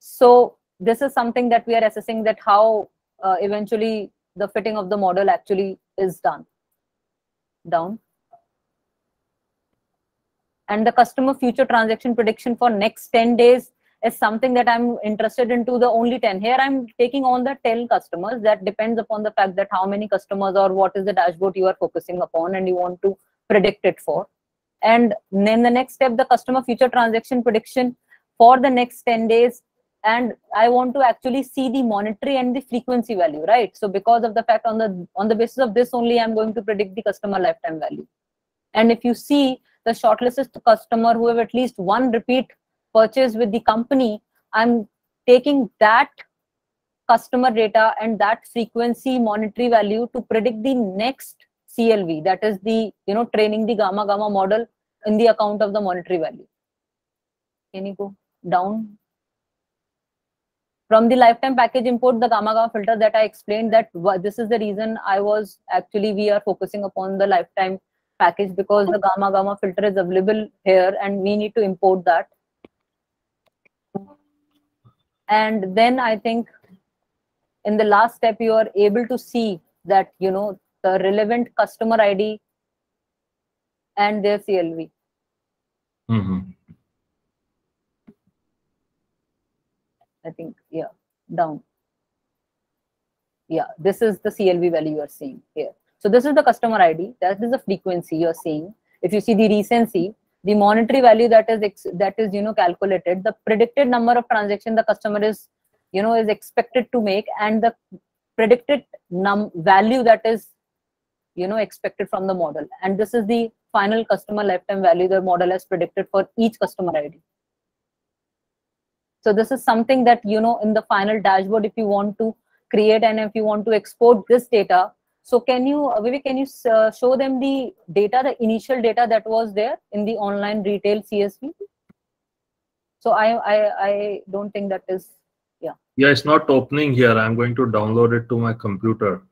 So this is something that we are assessing that how uh, eventually the fitting of the model actually is done. Down. And the customer future transaction prediction for next 10 days is something that i'm interested into the only 10 here i'm taking on the 10 customers that depends upon the fact that how many customers or what is the dashboard you are focusing upon and you want to predict it for. And then the next step the customer future transaction prediction for the next 10 days. And i want to actually see the monetary and the frequency value right? So because of the fact on the on the basis of this only i'm going to predict the customer lifetime value. And if you see the shortlisted customer who have at least one repeat purchase with the company i'm taking that customer data and that frequency monetary value to predict the next clv that is the you know training the gamma gamma model in the account of the monetary value. Can you go down? From the lifetime package import the gamma gamma fitter that i explained that this is the reason i was actually we are focusing upon the lifetime package because the gamma gamma fitter is available here and we need to import that and then i think in the last step you are able to see that you know the relevant customer id and their clv Mhm. i think yeah down. Yeah this is the clv value you are seeing here. So this is the customer id that is the frequency you are seeing. If you see the recency the monetary value that is that is you know calculated the predicted number of transaction the customer is you know is expected to make and the predicted num value that is you know expected from the model. And this is the final customer lifetime value the model has predicted for each customer id so this is something that you know in the final dashboard if you want to create and if you want to export this data so can you Vivek, can you uh, show them the data the initial data that was there in the online retail csv so i i i don't think that is yeah. Yeah it's not opening here. I'm going to download it to my computer.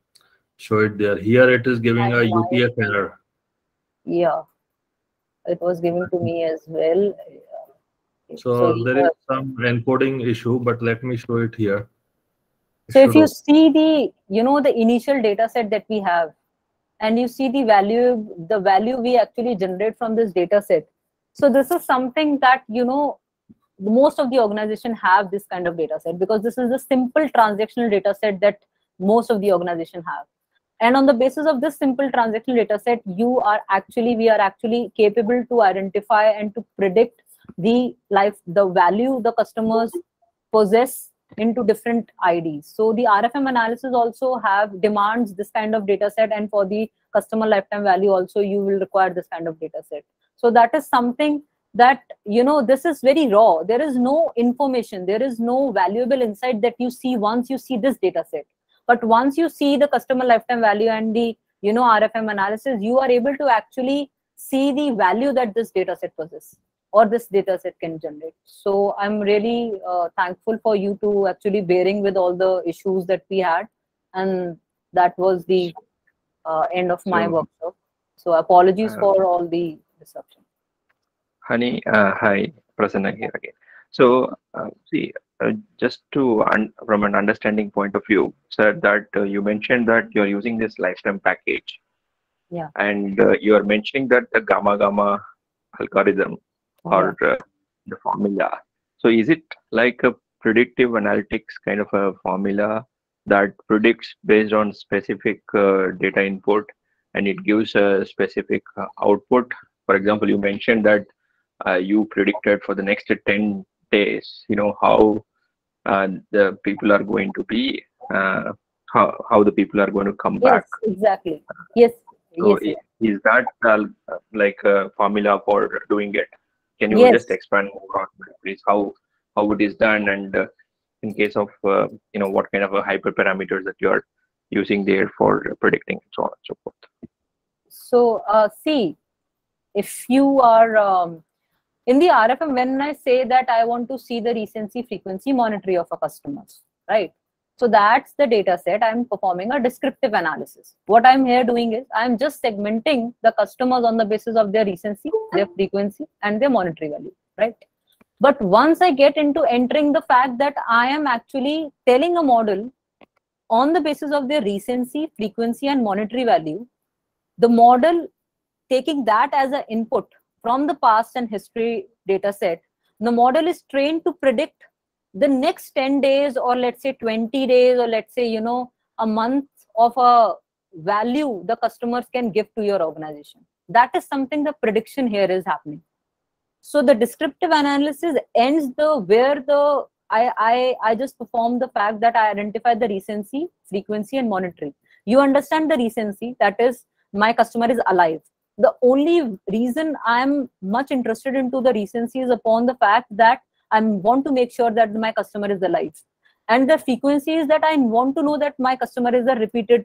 Show it there. Here it is giving a utf error. Yeah. It was given to me as well. So, so there is some encoding issue but let me show it here so if you see the you know the initial data set that we have and you see the value the value we actually generate from this data set so this is something that you know most of the organization have this kind of data set because this is the simple transactional data set that most of the organization have. And on the basis of this simple transactional data set you are actually we are actually capable to identify and to predict the life the value the customers possess into different ids so the rfm analysis also have demands this kind of data set and for the customer lifetime value also you will require this kind of data set. So that is something that you know this is very raw. There is no information there is no valuable insight that you see once you see this data set. But once you see the customer lifetime value and the you know rfm analysis you are able to actually see the value that this data set possesses or this data set can generate so i'm really uh, thankful for you to actually bearing with all the issues that we had and that was the uh, end of my workshop so apologies uh, for all the disruption Honey, uh, hi, Prasanna here again. So, uh, see, uh, just to from an understanding point of view, sir, that uh, you mentioned that you're using this lifetime package. Yeah. And uh, you are mentioning that the gamma gamma algorithm or uh, the formula. So, is it like a predictive analytics kind of a formula that predicts based on specific data input and it gives a specific output? For example, you mentioned that uh, you predicted for the next 10 days you know how uh, the people are going to be uh, how, how the people are going to come yes, back. exactly. Yes so yes, is, that uh, like a formula for doing it can you yes. just expand more on please how how it is done and uh, in case of uh, you know what kind of a hyperparameters that you are using there for predicting and so on and so forth so see if you are um, in the RFM, when I say that I want to see the recency frequency monetary of a customer, right? So that's the data set. I'm performing a descriptive analysis. What I'm here doing is I'm just segmenting the customers on the basis of their recency, their frequency, and their monetary value, right? But once I get into entering the fact that I am actually telling a model on the basis of their recency, frequency, and monetary value, the model taking that as an input from the past and history data set, the model is trained to predict the next 10 days or let's say 20 days or let's say, you know, a month of a value the customers can give to your organization. That is something the prediction here is happening. So the descriptive analysis ends the where the I, I, I just perform the fact that I identify the recency, frequency, and monitoring. You understand the recency, that is, my customer is alive the only reason i'm much interested into the recency is upon the fact that i want to make sure that my customer is alive. And the frequency is that i want to know that my customer is a repeated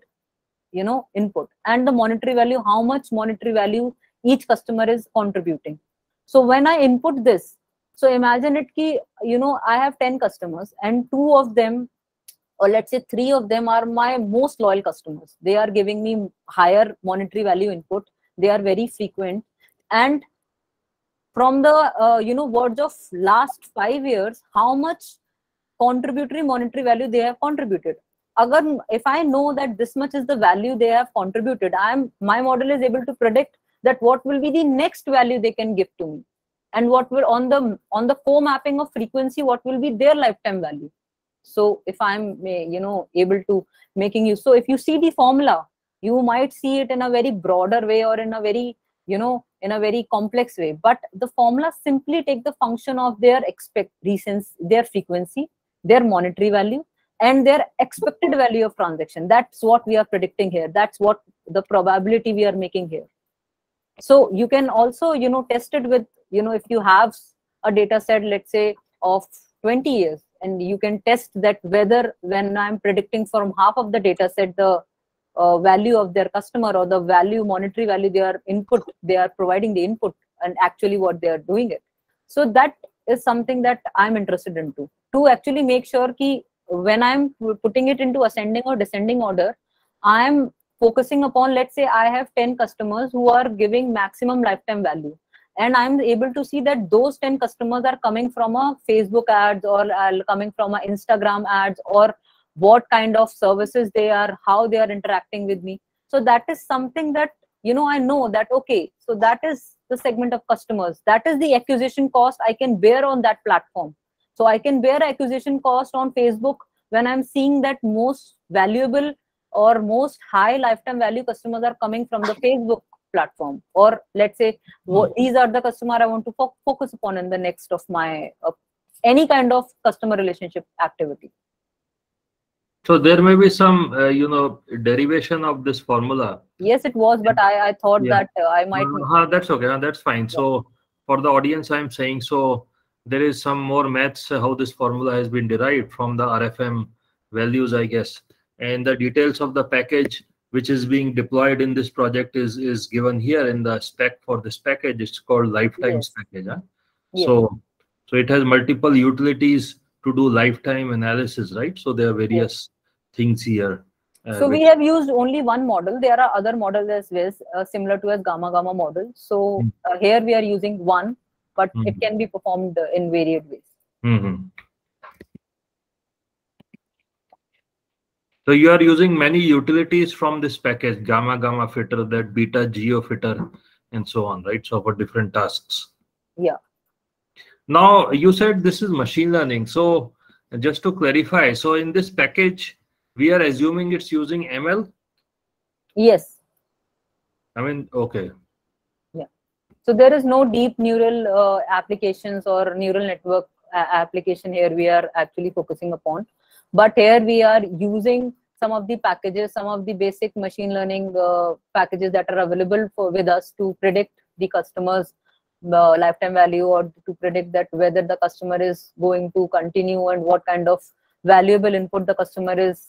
you know input. And the monetary value how much monetary value each customer is contributing. So when i input this so imagine it ki you know i have 10 customers and two of them or let's say three of them are my most loyal customers. They are giving me higher monetary value input. They are very frequent. And from the uh, you know words of last 5 years how much contributory monetary value they have contributed. Agar if i know that this much is the value they have contributed i am my model is able to predict that what will be the next value they can give to me. And what will on the on the co-mapping of frequency what will be their lifetime value. So if i'm you know able to making you so if you see the formula you might see it in a very broader way or in a very you know in a very complex way. But the formula simply take the function of their expect reasons their frequency their monetary value and their expected value of transaction. That's what we are predicting here. That's what the probability we are making here. So you can also you know test it with you know if you have a data set let's say of 20 years and you can test that whether when i'm predicting from half of the data set the uh, value of their customer or the value monetary value they are input they are providing the input and actually what they are doing it. So that is something that i'm interested into. To actually make sure ki when i'm putting it into ascending or descending order i'm focusing upon let's say i have 10 customers who are giving maximum lifetime value. And i'm able to see that those 10 customers are coming from a facebook ads or uh, coming from a instagram ads or what kind of services they are how they are interacting with me. So that is something that you know i know that okay so that is the segment of customers. That is the acquisition cost i can bear on that platform. So i can bear acquisition cost on facebook when i'm seeing that most valuable or most high lifetime value customers are coming from the facebook platform. Or let's say what, these are the customer i want to fo- focus upon in the next of my uh, any kind of customer relationship activity So there may be some, uh, you know, derivation of this formula. yes it was but i i thought Yeah. that uh, i might Uh, that's okay. That's fine. So for the audience, I'm saying so there is some more maths uh, how this formula has been derived from the RFM values, I guess, and the details of the package which is being deployed in this project is is given here in the spec for this package. It's called lifetime Yes. package. Huh? Yes. So so it has multiple utilities to do lifetime analysis, right? So there are various things here. uh, so we have used only one model there are other models as well uh, similar to as gamma gamma model so Mm. uh, here we are using one but it Mhm. can be performed in varied ways Mhm. So you are using many utilities from this package, gamma gamma fitter, that beta geo fitter, and so on, right? So for different tasks. Yeah. Now you said this is machine learning. So just to clarify, so in this package, we are assuming it's using ML. yes I mean, okay. Yeah. So there is no deep neural uh, applications or neural network a- application here we are actually focusing upon but here we are using some of the packages some of the basic machine learning uh, packages that are available for with us to predict the customers uh, lifetime value or to predict that whether the customer is going to continue and what kind of valuable input the customer is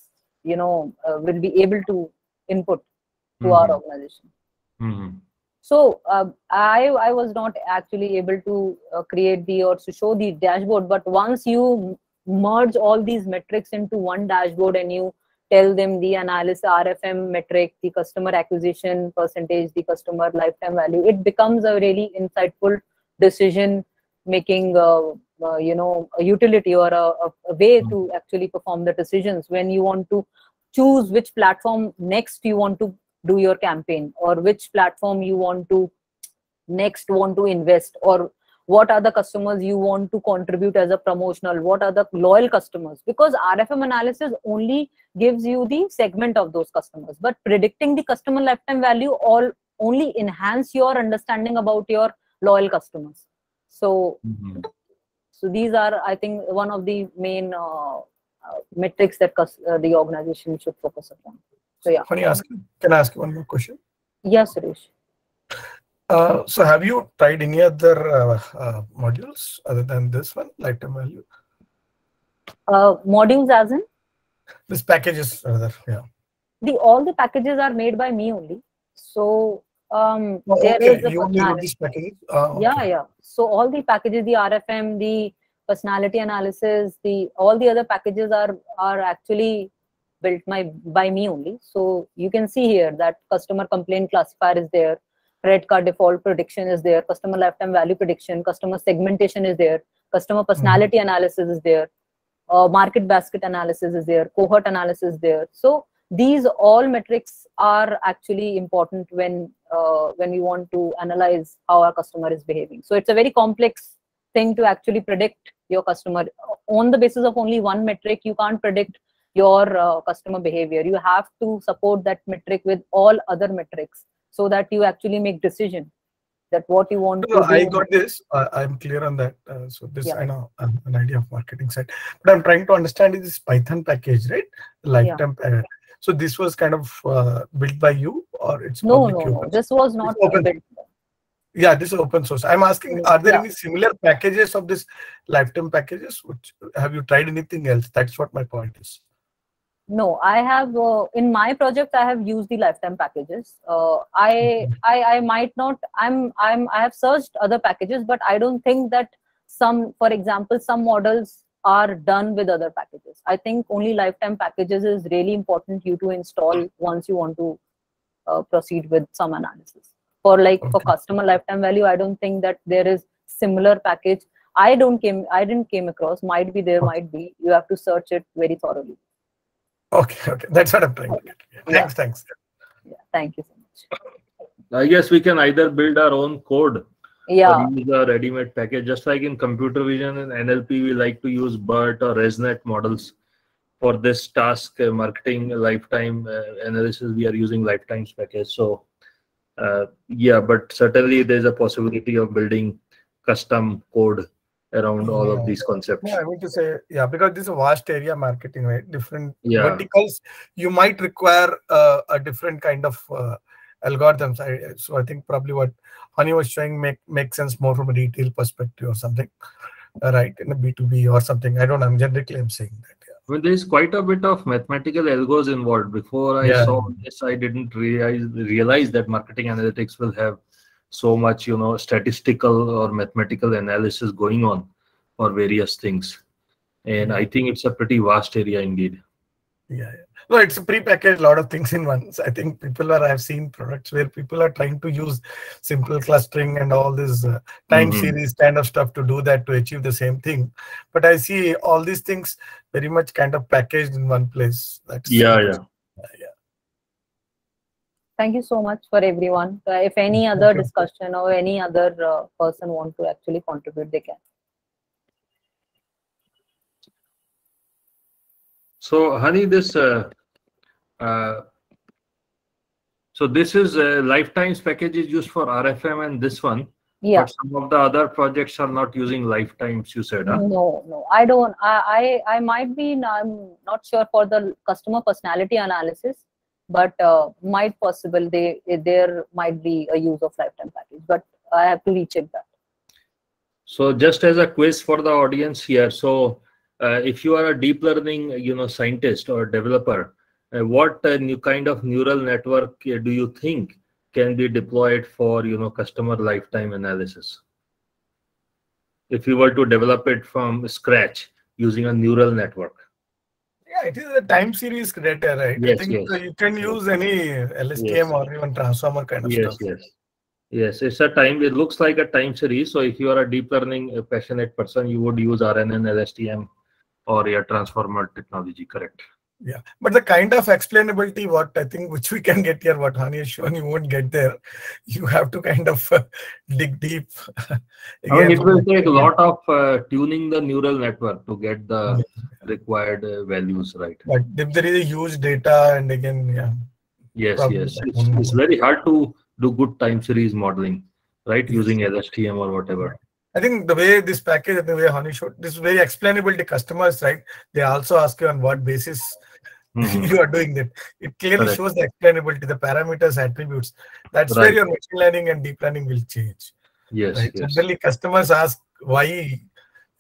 you know uh, will be able to input to our Mhm. organization Mhm. so uh, i i was not actually able to uh, create the or to show the dashboard but once you merge all these metrics into one dashboard and you tell them the analysis rfm metric the customer acquisition percentage the customer lifetime value it becomes a really insightful decision making uh, you know a utility or a, a, way to actually perform the decisions when you want to choose which platform next you want to do your campaign or which platform you want to next want to invest or what are the customers you want to contribute as a promotional what are the loyal customers? Because rfm analysis only gives you the segment of those customers but predicting the customer lifetime value all only enhance your understanding about your loyal customers. So Mhm. So these are i think one of the main uh, uh, metrics that uh, the organization should focus upon so yeah Can I ask? Can I ask you one more question? yes suresh Uh, so have you tried any other uh, uh, modules other than this one, lifetime value? uh, modules as in This packages rather, yeah. the all the packages are made by me only so um Oh, there okay, is the you only wrote personality- these packages? Ah, yeah okay. yeah so all the packages the rfm the personality analysis the all the other packages are are actually built my by me only. So you can see here that customer complaint classifier is there credit card default prediction is there customer lifetime value prediction customer segmentation is there customer personality analysis is there uh, market basket analysis is there cohort analysis is there. So these all metrics are actually important when uh, when we want to analyze how our customer is behaving so it's a very complex thing to actually predict your customer on the basis of only one metric you can't predict your uh, customer behavior you have to support that metric with all other metrics so that you actually make decision that what you want to I got this. Uh, I'm clear on that. Uh, so this Yeah. I know um, an idea of marketing side, but I'm trying to understand is this Python package, right? Lifetime. pa- so this was kind of uh, built by you, or it's no no no this was not open. built Yeah, this is open source. I'm asking, are there Yeah. any similar packages of this lifetime packages? Which have you tried anything else? That's what my point is. No, I have uh, in my project I have used the lifetime packages. Uh, I, I I might not. I'm I'm I have searched other packages, but I don't think that some, for example, some models are done with other packages. I think only lifetime packages is really important you to install once you want to uh, proceed with some analysis. For like for customer lifetime value, I don't think that there is similar package. I don't came I didn't came across. Might be there, Okay. might be. You have to search it very thoroughly. Okay, okay. That's what I'm trying to get. Yeah. Yeah. Thanks, thanks. Yeah, thank you so much. I guess we can either build our own code Yeah, or use a ready-made package. Just like in computer vision and NLP, we like to use BERT or ResNet models for this task, uh, marketing lifetime uh, analysis. We are using lifetimes package. So, uh, yeah, but certainly there's a possibility of building custom code around all Yeah. of these concepts. Yeah, I mean to say, yeah, because this is a vast area marketing, right? Different Yeah. verticals, you might require uh, a different kind of uh, algorithms. I, so I think probably what Honey was showing make makes sense more from a retail perspective or something, uh, right? In a B two B or something. I don't know. I'm generically I'm saying that. Yeah. Well, there's quite a bit of mathematical algos involved. Before I Yeah. saw this, I didn't realize realize that marketing analytics will have so much, you know, statistical or mathematical analysis going on for various things. And I think it's a pretty vast area indeed. Yeah, yeah. No, it's a pre-packaged lot of things in one. I think people are. I've seen products where people are trying to use simple clustering and all this uh, time Mhm. series kind of stuff to do that to achieve the same thing. But I see all these things very much kind of packaged in one place. That's Yeah, yeah. yeah. thank you so much for everyone. Uh, if any other Thank discussion or any other uh, person want to actually contribute, they can. So, honey, this uh, uh, so this is uh, lifetimes package is used for RFM and this one, Yeah. but some of the other projects are not using lifetimes. You said, huh? No, no, I don't. I, I, I might be. I'm not sure for the customer personality analysis, but uh, might possible they there might be a use of lifetime package, but I have to recheck that. So just as a quiz for the audience here, so uh, if you are a deep learning, you know, scientist or developer, uh, what uh, new kind of neural network uh, do you think can be deployed for, you know, customer lifetime analysis? If you were to develop it from scratch using a neural network. Yeah, it is a time series data, right? Yes, I think yes. uh, you can use any LSTM Yes. or even transformer kind of Yes, stuff. yes. Yes, it's a time, it looks like a time series. So if you are a deep learning uh, passionate person, you would use RNN, LSTM or your transformer technology, correct? Yeah, but the kind of explainability what I think which we can get here, what Honey has shown, you won't get there. You have to kind of uh, dig deep. I mean, it will take a lot of uh, tuning the neural network to get the required uh, values right. But if there is a huge data, and again, yeah, Yes, yes. It's, it's very hard to do good time series modeling, right? Using LSTM or whatever. I think the way this package and the way Honey showed, this is very explainable to customers, right? They also ask you on what basis Mhm. you are doing that. It clearly Correct. shows the explainability, the parameters, attributes. That's where your machine learning and deep learning will change. Yes, right? yes. Generally, customers ask why.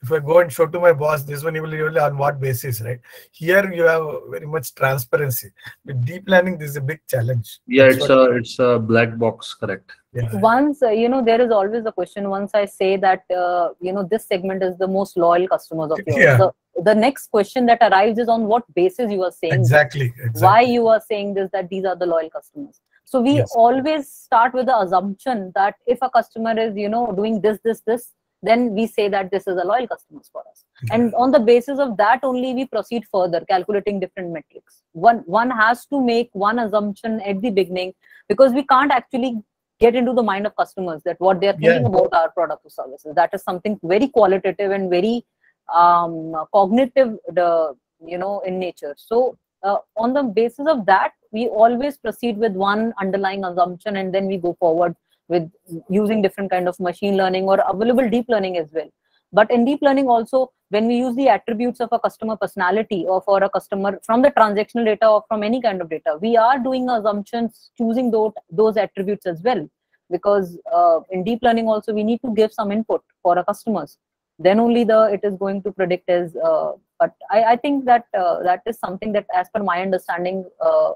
If I go and show to my boss, this one he will really on what basis, right? Here you have very much transparency. With deep learning, this is a big challenge. Yeah, That's it's a it's a black box, correct? Yeah. once uh, you know there is always a question once i say that uh, you know this segment is the most loyal customers of yours Yeah. the, the next question that arrives is on what basis you are saying this. exactly, exactly. why you are saying this that these are the loyal customers so we Yes. always start with the assumption that if a customer is you know doing this this this then we say that this is a loyal customers for us and on the basis of that only we proceed further calculating different metrics one one has to make one assumption at the beginning because we can't actually get into the mind of customers that what they're thinking Yeah. about our product or services. That is something very qualitative and very um, cognitive the you know in nature. So uh, on the basis of that we always proceed with one underlying assumption and then we go forward with using different kind of machine learning or available deep learning as well but in deep learning also when we use the attributes of a customer personality or for a customer from the transactional data or from any kind of data we are doing assumptions choosing those those attributes as well. Because uh, in deep learning also we need to give some input for our customers. Then only the it is going to predict as uh, but I, I think that uh, that is something that as per my understanding uh,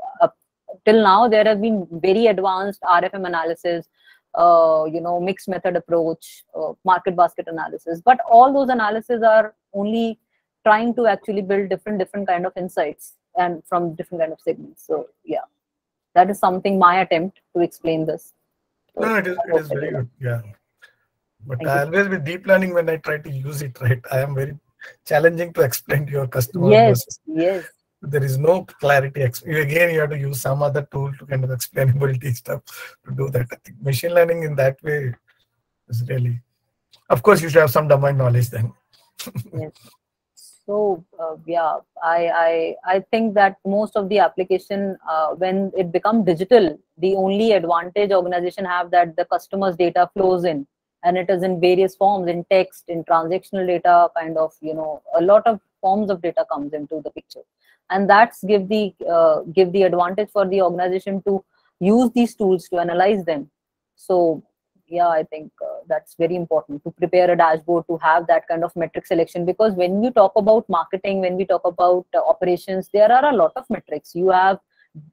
till now there have been very advanced rfm analysis uh, you know mixed method approach uh, market basket analysis but all those analyses are only trying to actually build different different kind of insights and from different kind of segments so yeah that is something my attempt to explain this So, No, it is, it is very good. Yeah. But Thank I you. always with deep learning, when I try to use it, right, I am very challenging to explain to your customer. yes versus yes There is no clarity. Again, you have to use some other tool to kind of explainability stuff to do that. I think machine learning in that way is really, of course, you should have some domain knowledge then. yes. so uh, yeah i i i think that most of the application uh, when it become digital the only advantage organization have that the customers data flows in and it is in various forms in text in transactional data kind of you know a lot of forms of data comes into the picture and that's give the uh, give the advantage for the organization to use these tools to analyze them. So yeah i think uh, that's very important to prepare a dashboard to have that kind of metric selection. Because when you talk about marketing when we talk about uh, operations there are a lot of metrics. You have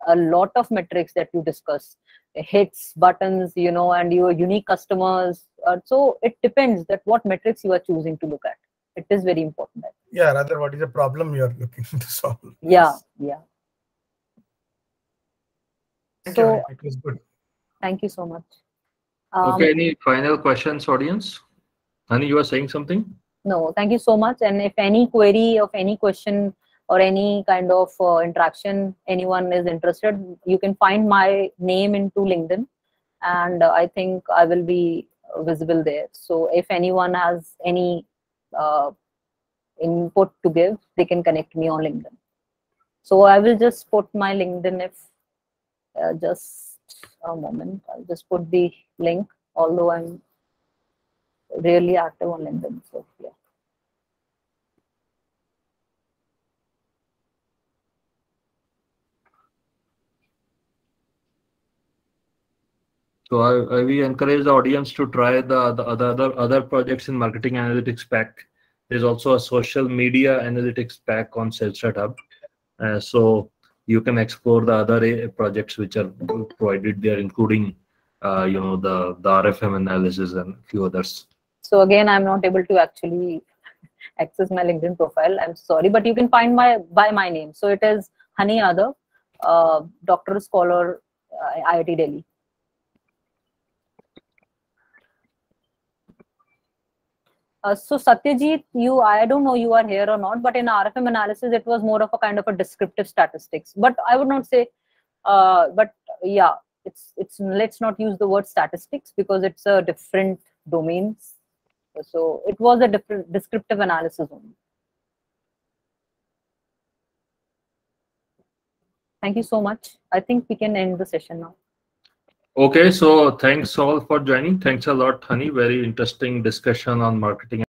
a lot of metrics that you discuss. Hits buttons you know and your unique customers. Uh, so it depends that what metrics you are choosing to look at. It is very important Yeah, rather, what is the problem you are looking to solve? yeah yeah Thank so you. It was good. thank you so much um, Okay, any final questions, audience? Honey, you were saying something? No, thank you so much. And if any query of any question or any kind of uh, interaction anyone is interested, you can find my name into LinkedIn, and uh, I think I will be uh, visible there. So if anyone has any uh, input to give, they can connect me on LinkedIn. So I will just put my LinkedIn if uh, just a moment. I'll just put the link, although I'm really active on LinkedIn. So yeah. So I, I we encourage the audience to try the, the other, other other projects in marketing analytics pack. There's also a social media analytics pack on CellStrat Hub. Uh, so you can explore the other projects which are provided there, including uh, you know the the RFM analysis and a few others. So again, I'm not able to actually access my LinkedIn profile. I'm sorry, but you can find my by my name. So it is Honey Yadav, uh, doctoral scholar, uh, IIT Delhi. Uh, so Satyajit, you I don't know you are here or not, but in RFM analysis, it was more of a kind of a descriptive statistics. But I would not say, uh, but yeah, it's it's let's not use the word statistics because it's a different domains. So it was a different descriptive analysis only. Thank you so much. I think we can end the session now. Okay, so thanks all for joining. Thanks a lot, Honey. Very interesting discussion on marketing